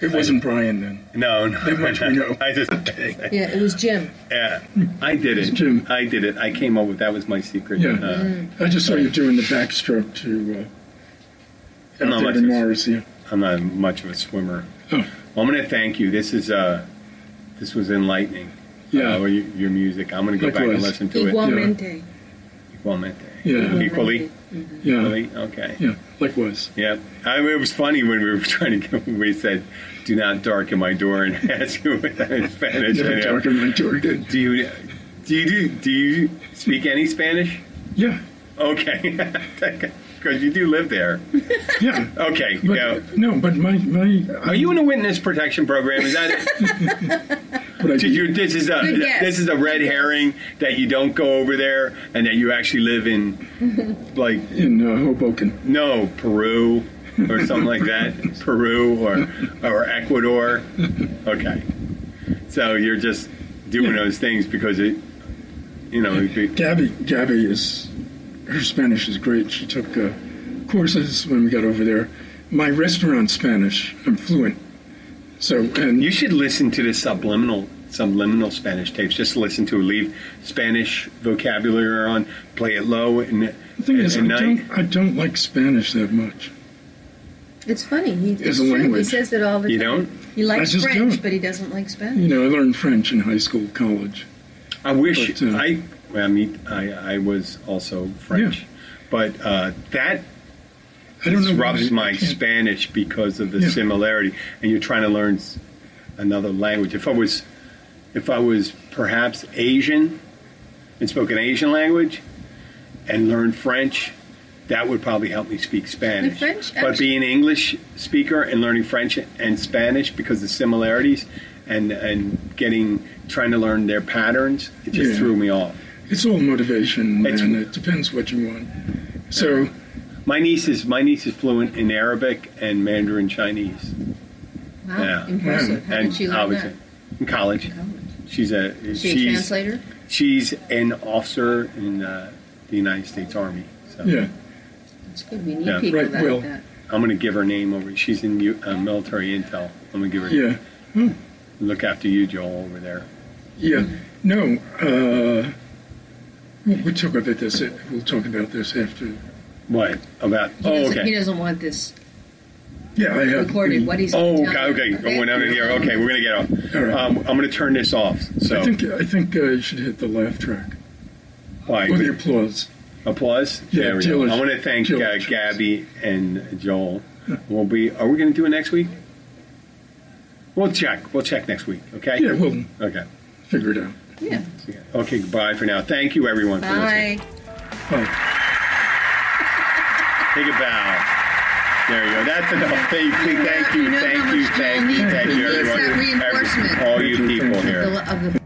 It wasn't Brian then. No, no. That much we know. I just. [laughs] Yeah, it was Jim. Yeah, I did it. Jim. I did it. I came up with that was my secret. Yeah. Uh, I just saw you doing the backstroke to uh, I'm not out there much to of a- Mars. Yeah. I'm not much of a swimmer. Oh. Well, I'm going to thank you. This is uh, this was enlightening. Yeah. Uh, your, your music. I'm going to go back and listen to it. Igualmente. Igualmente. Yeah. Equally. Yeah. Equally. Okay. Yeah. Likewise. Yeah. I, it was funny when we were [laughs] trying to get. We said, "Do not darken my door," and [laughs] ask you that in Spanish. Know. Talking my door again. Do you do you do, do you speak any Spanish? Yeah. Okay, [laughs] because you do live there. [laughs] Yeah. Okay. But, yeah. No, but my my. Are you in a witness protection program? Is that it? [laughs] But I Did you, this is a Good this is a red herring that you don't go over there and that you actually live in, like in uh, Hoboken. no Peru or something like that, [laughs] Peru or or Ecuador. Okay, so you're just doing Yeah. those things because it, you know, it'd be- Gabby, Gabby is her Spanish is great. She took uh, courses when we got over there. My restaurant Spanish, I'm fluent. So and you should listen to the subliminal subliminal Spanish tapes. Just listen to it. Leave Spanish vocabulary on. Play it low and the thing at, is, at I night. don't, I don't like Spanish that much. It's funny. He, it's As a true. He says it all the You time. don't? He likes French, don't. but he doesn't like Spanish. You know, I learned French in high school, college. I wish But, uh, I. Well, I mean, I, I was also French, Yeah. but uh, that I don't disrupts why I my Spanish because of the Yeah. similarity. And you're trying to learn another language. If I was, if I was perhaps Asian and spoke an Asian language and learned French, that would probably help me speak Spanish. French but actually- being an English speaker and learning French and Spanish because of similarities and and getting trying to learn their patterns, it just Yeah. threw me off. It's all motivation, It's- and it depends what you want. So My niece is my niece is fluent in Arabic and Mandarin Chinese. Wow, Yeah. impressive. How and did she learn obviously that? in college. She's a Is she a she's translator? she's an officer in uh, the United States Army. So yeah, That's good. We need Yeah. people Right, like Will. that. I'm going to give her name over. She's in uh, military intel. I'm going to give her yeah, look after you, Joel, over there. yeah. No, uh, we'll, we'll talk about this. We'll talk about this after. What about? He, oh, doesn't, he okay. doesn't want this Yeah, I have recorded. What he's Oh, telling okay, you. okay. Oh, we're here. Okay, we're going to get off. All right. Um, I'm going to turn this off. So I think I think uh, you should hit the laugh track why? or the applause. Applause. Yeah, there we go. is- I want to thank Jill uh, Gabby and Joel. We'll be. Are we going to do it next week? We'll check. We'll check next week. Okay. Yeah, we'll Okay. figure it out. Yeah. Okay. Goodbye for now. Thank you, everyone, for listening. Bye. Bye. Take a bow. There you go. That's enough. Thank you. Thank you. Thank You know Thank how you. much Thank Jill you. needs- Thank you, needs that everyone. reinforcement. Every- All you Thank you, people thank you. here. The- of the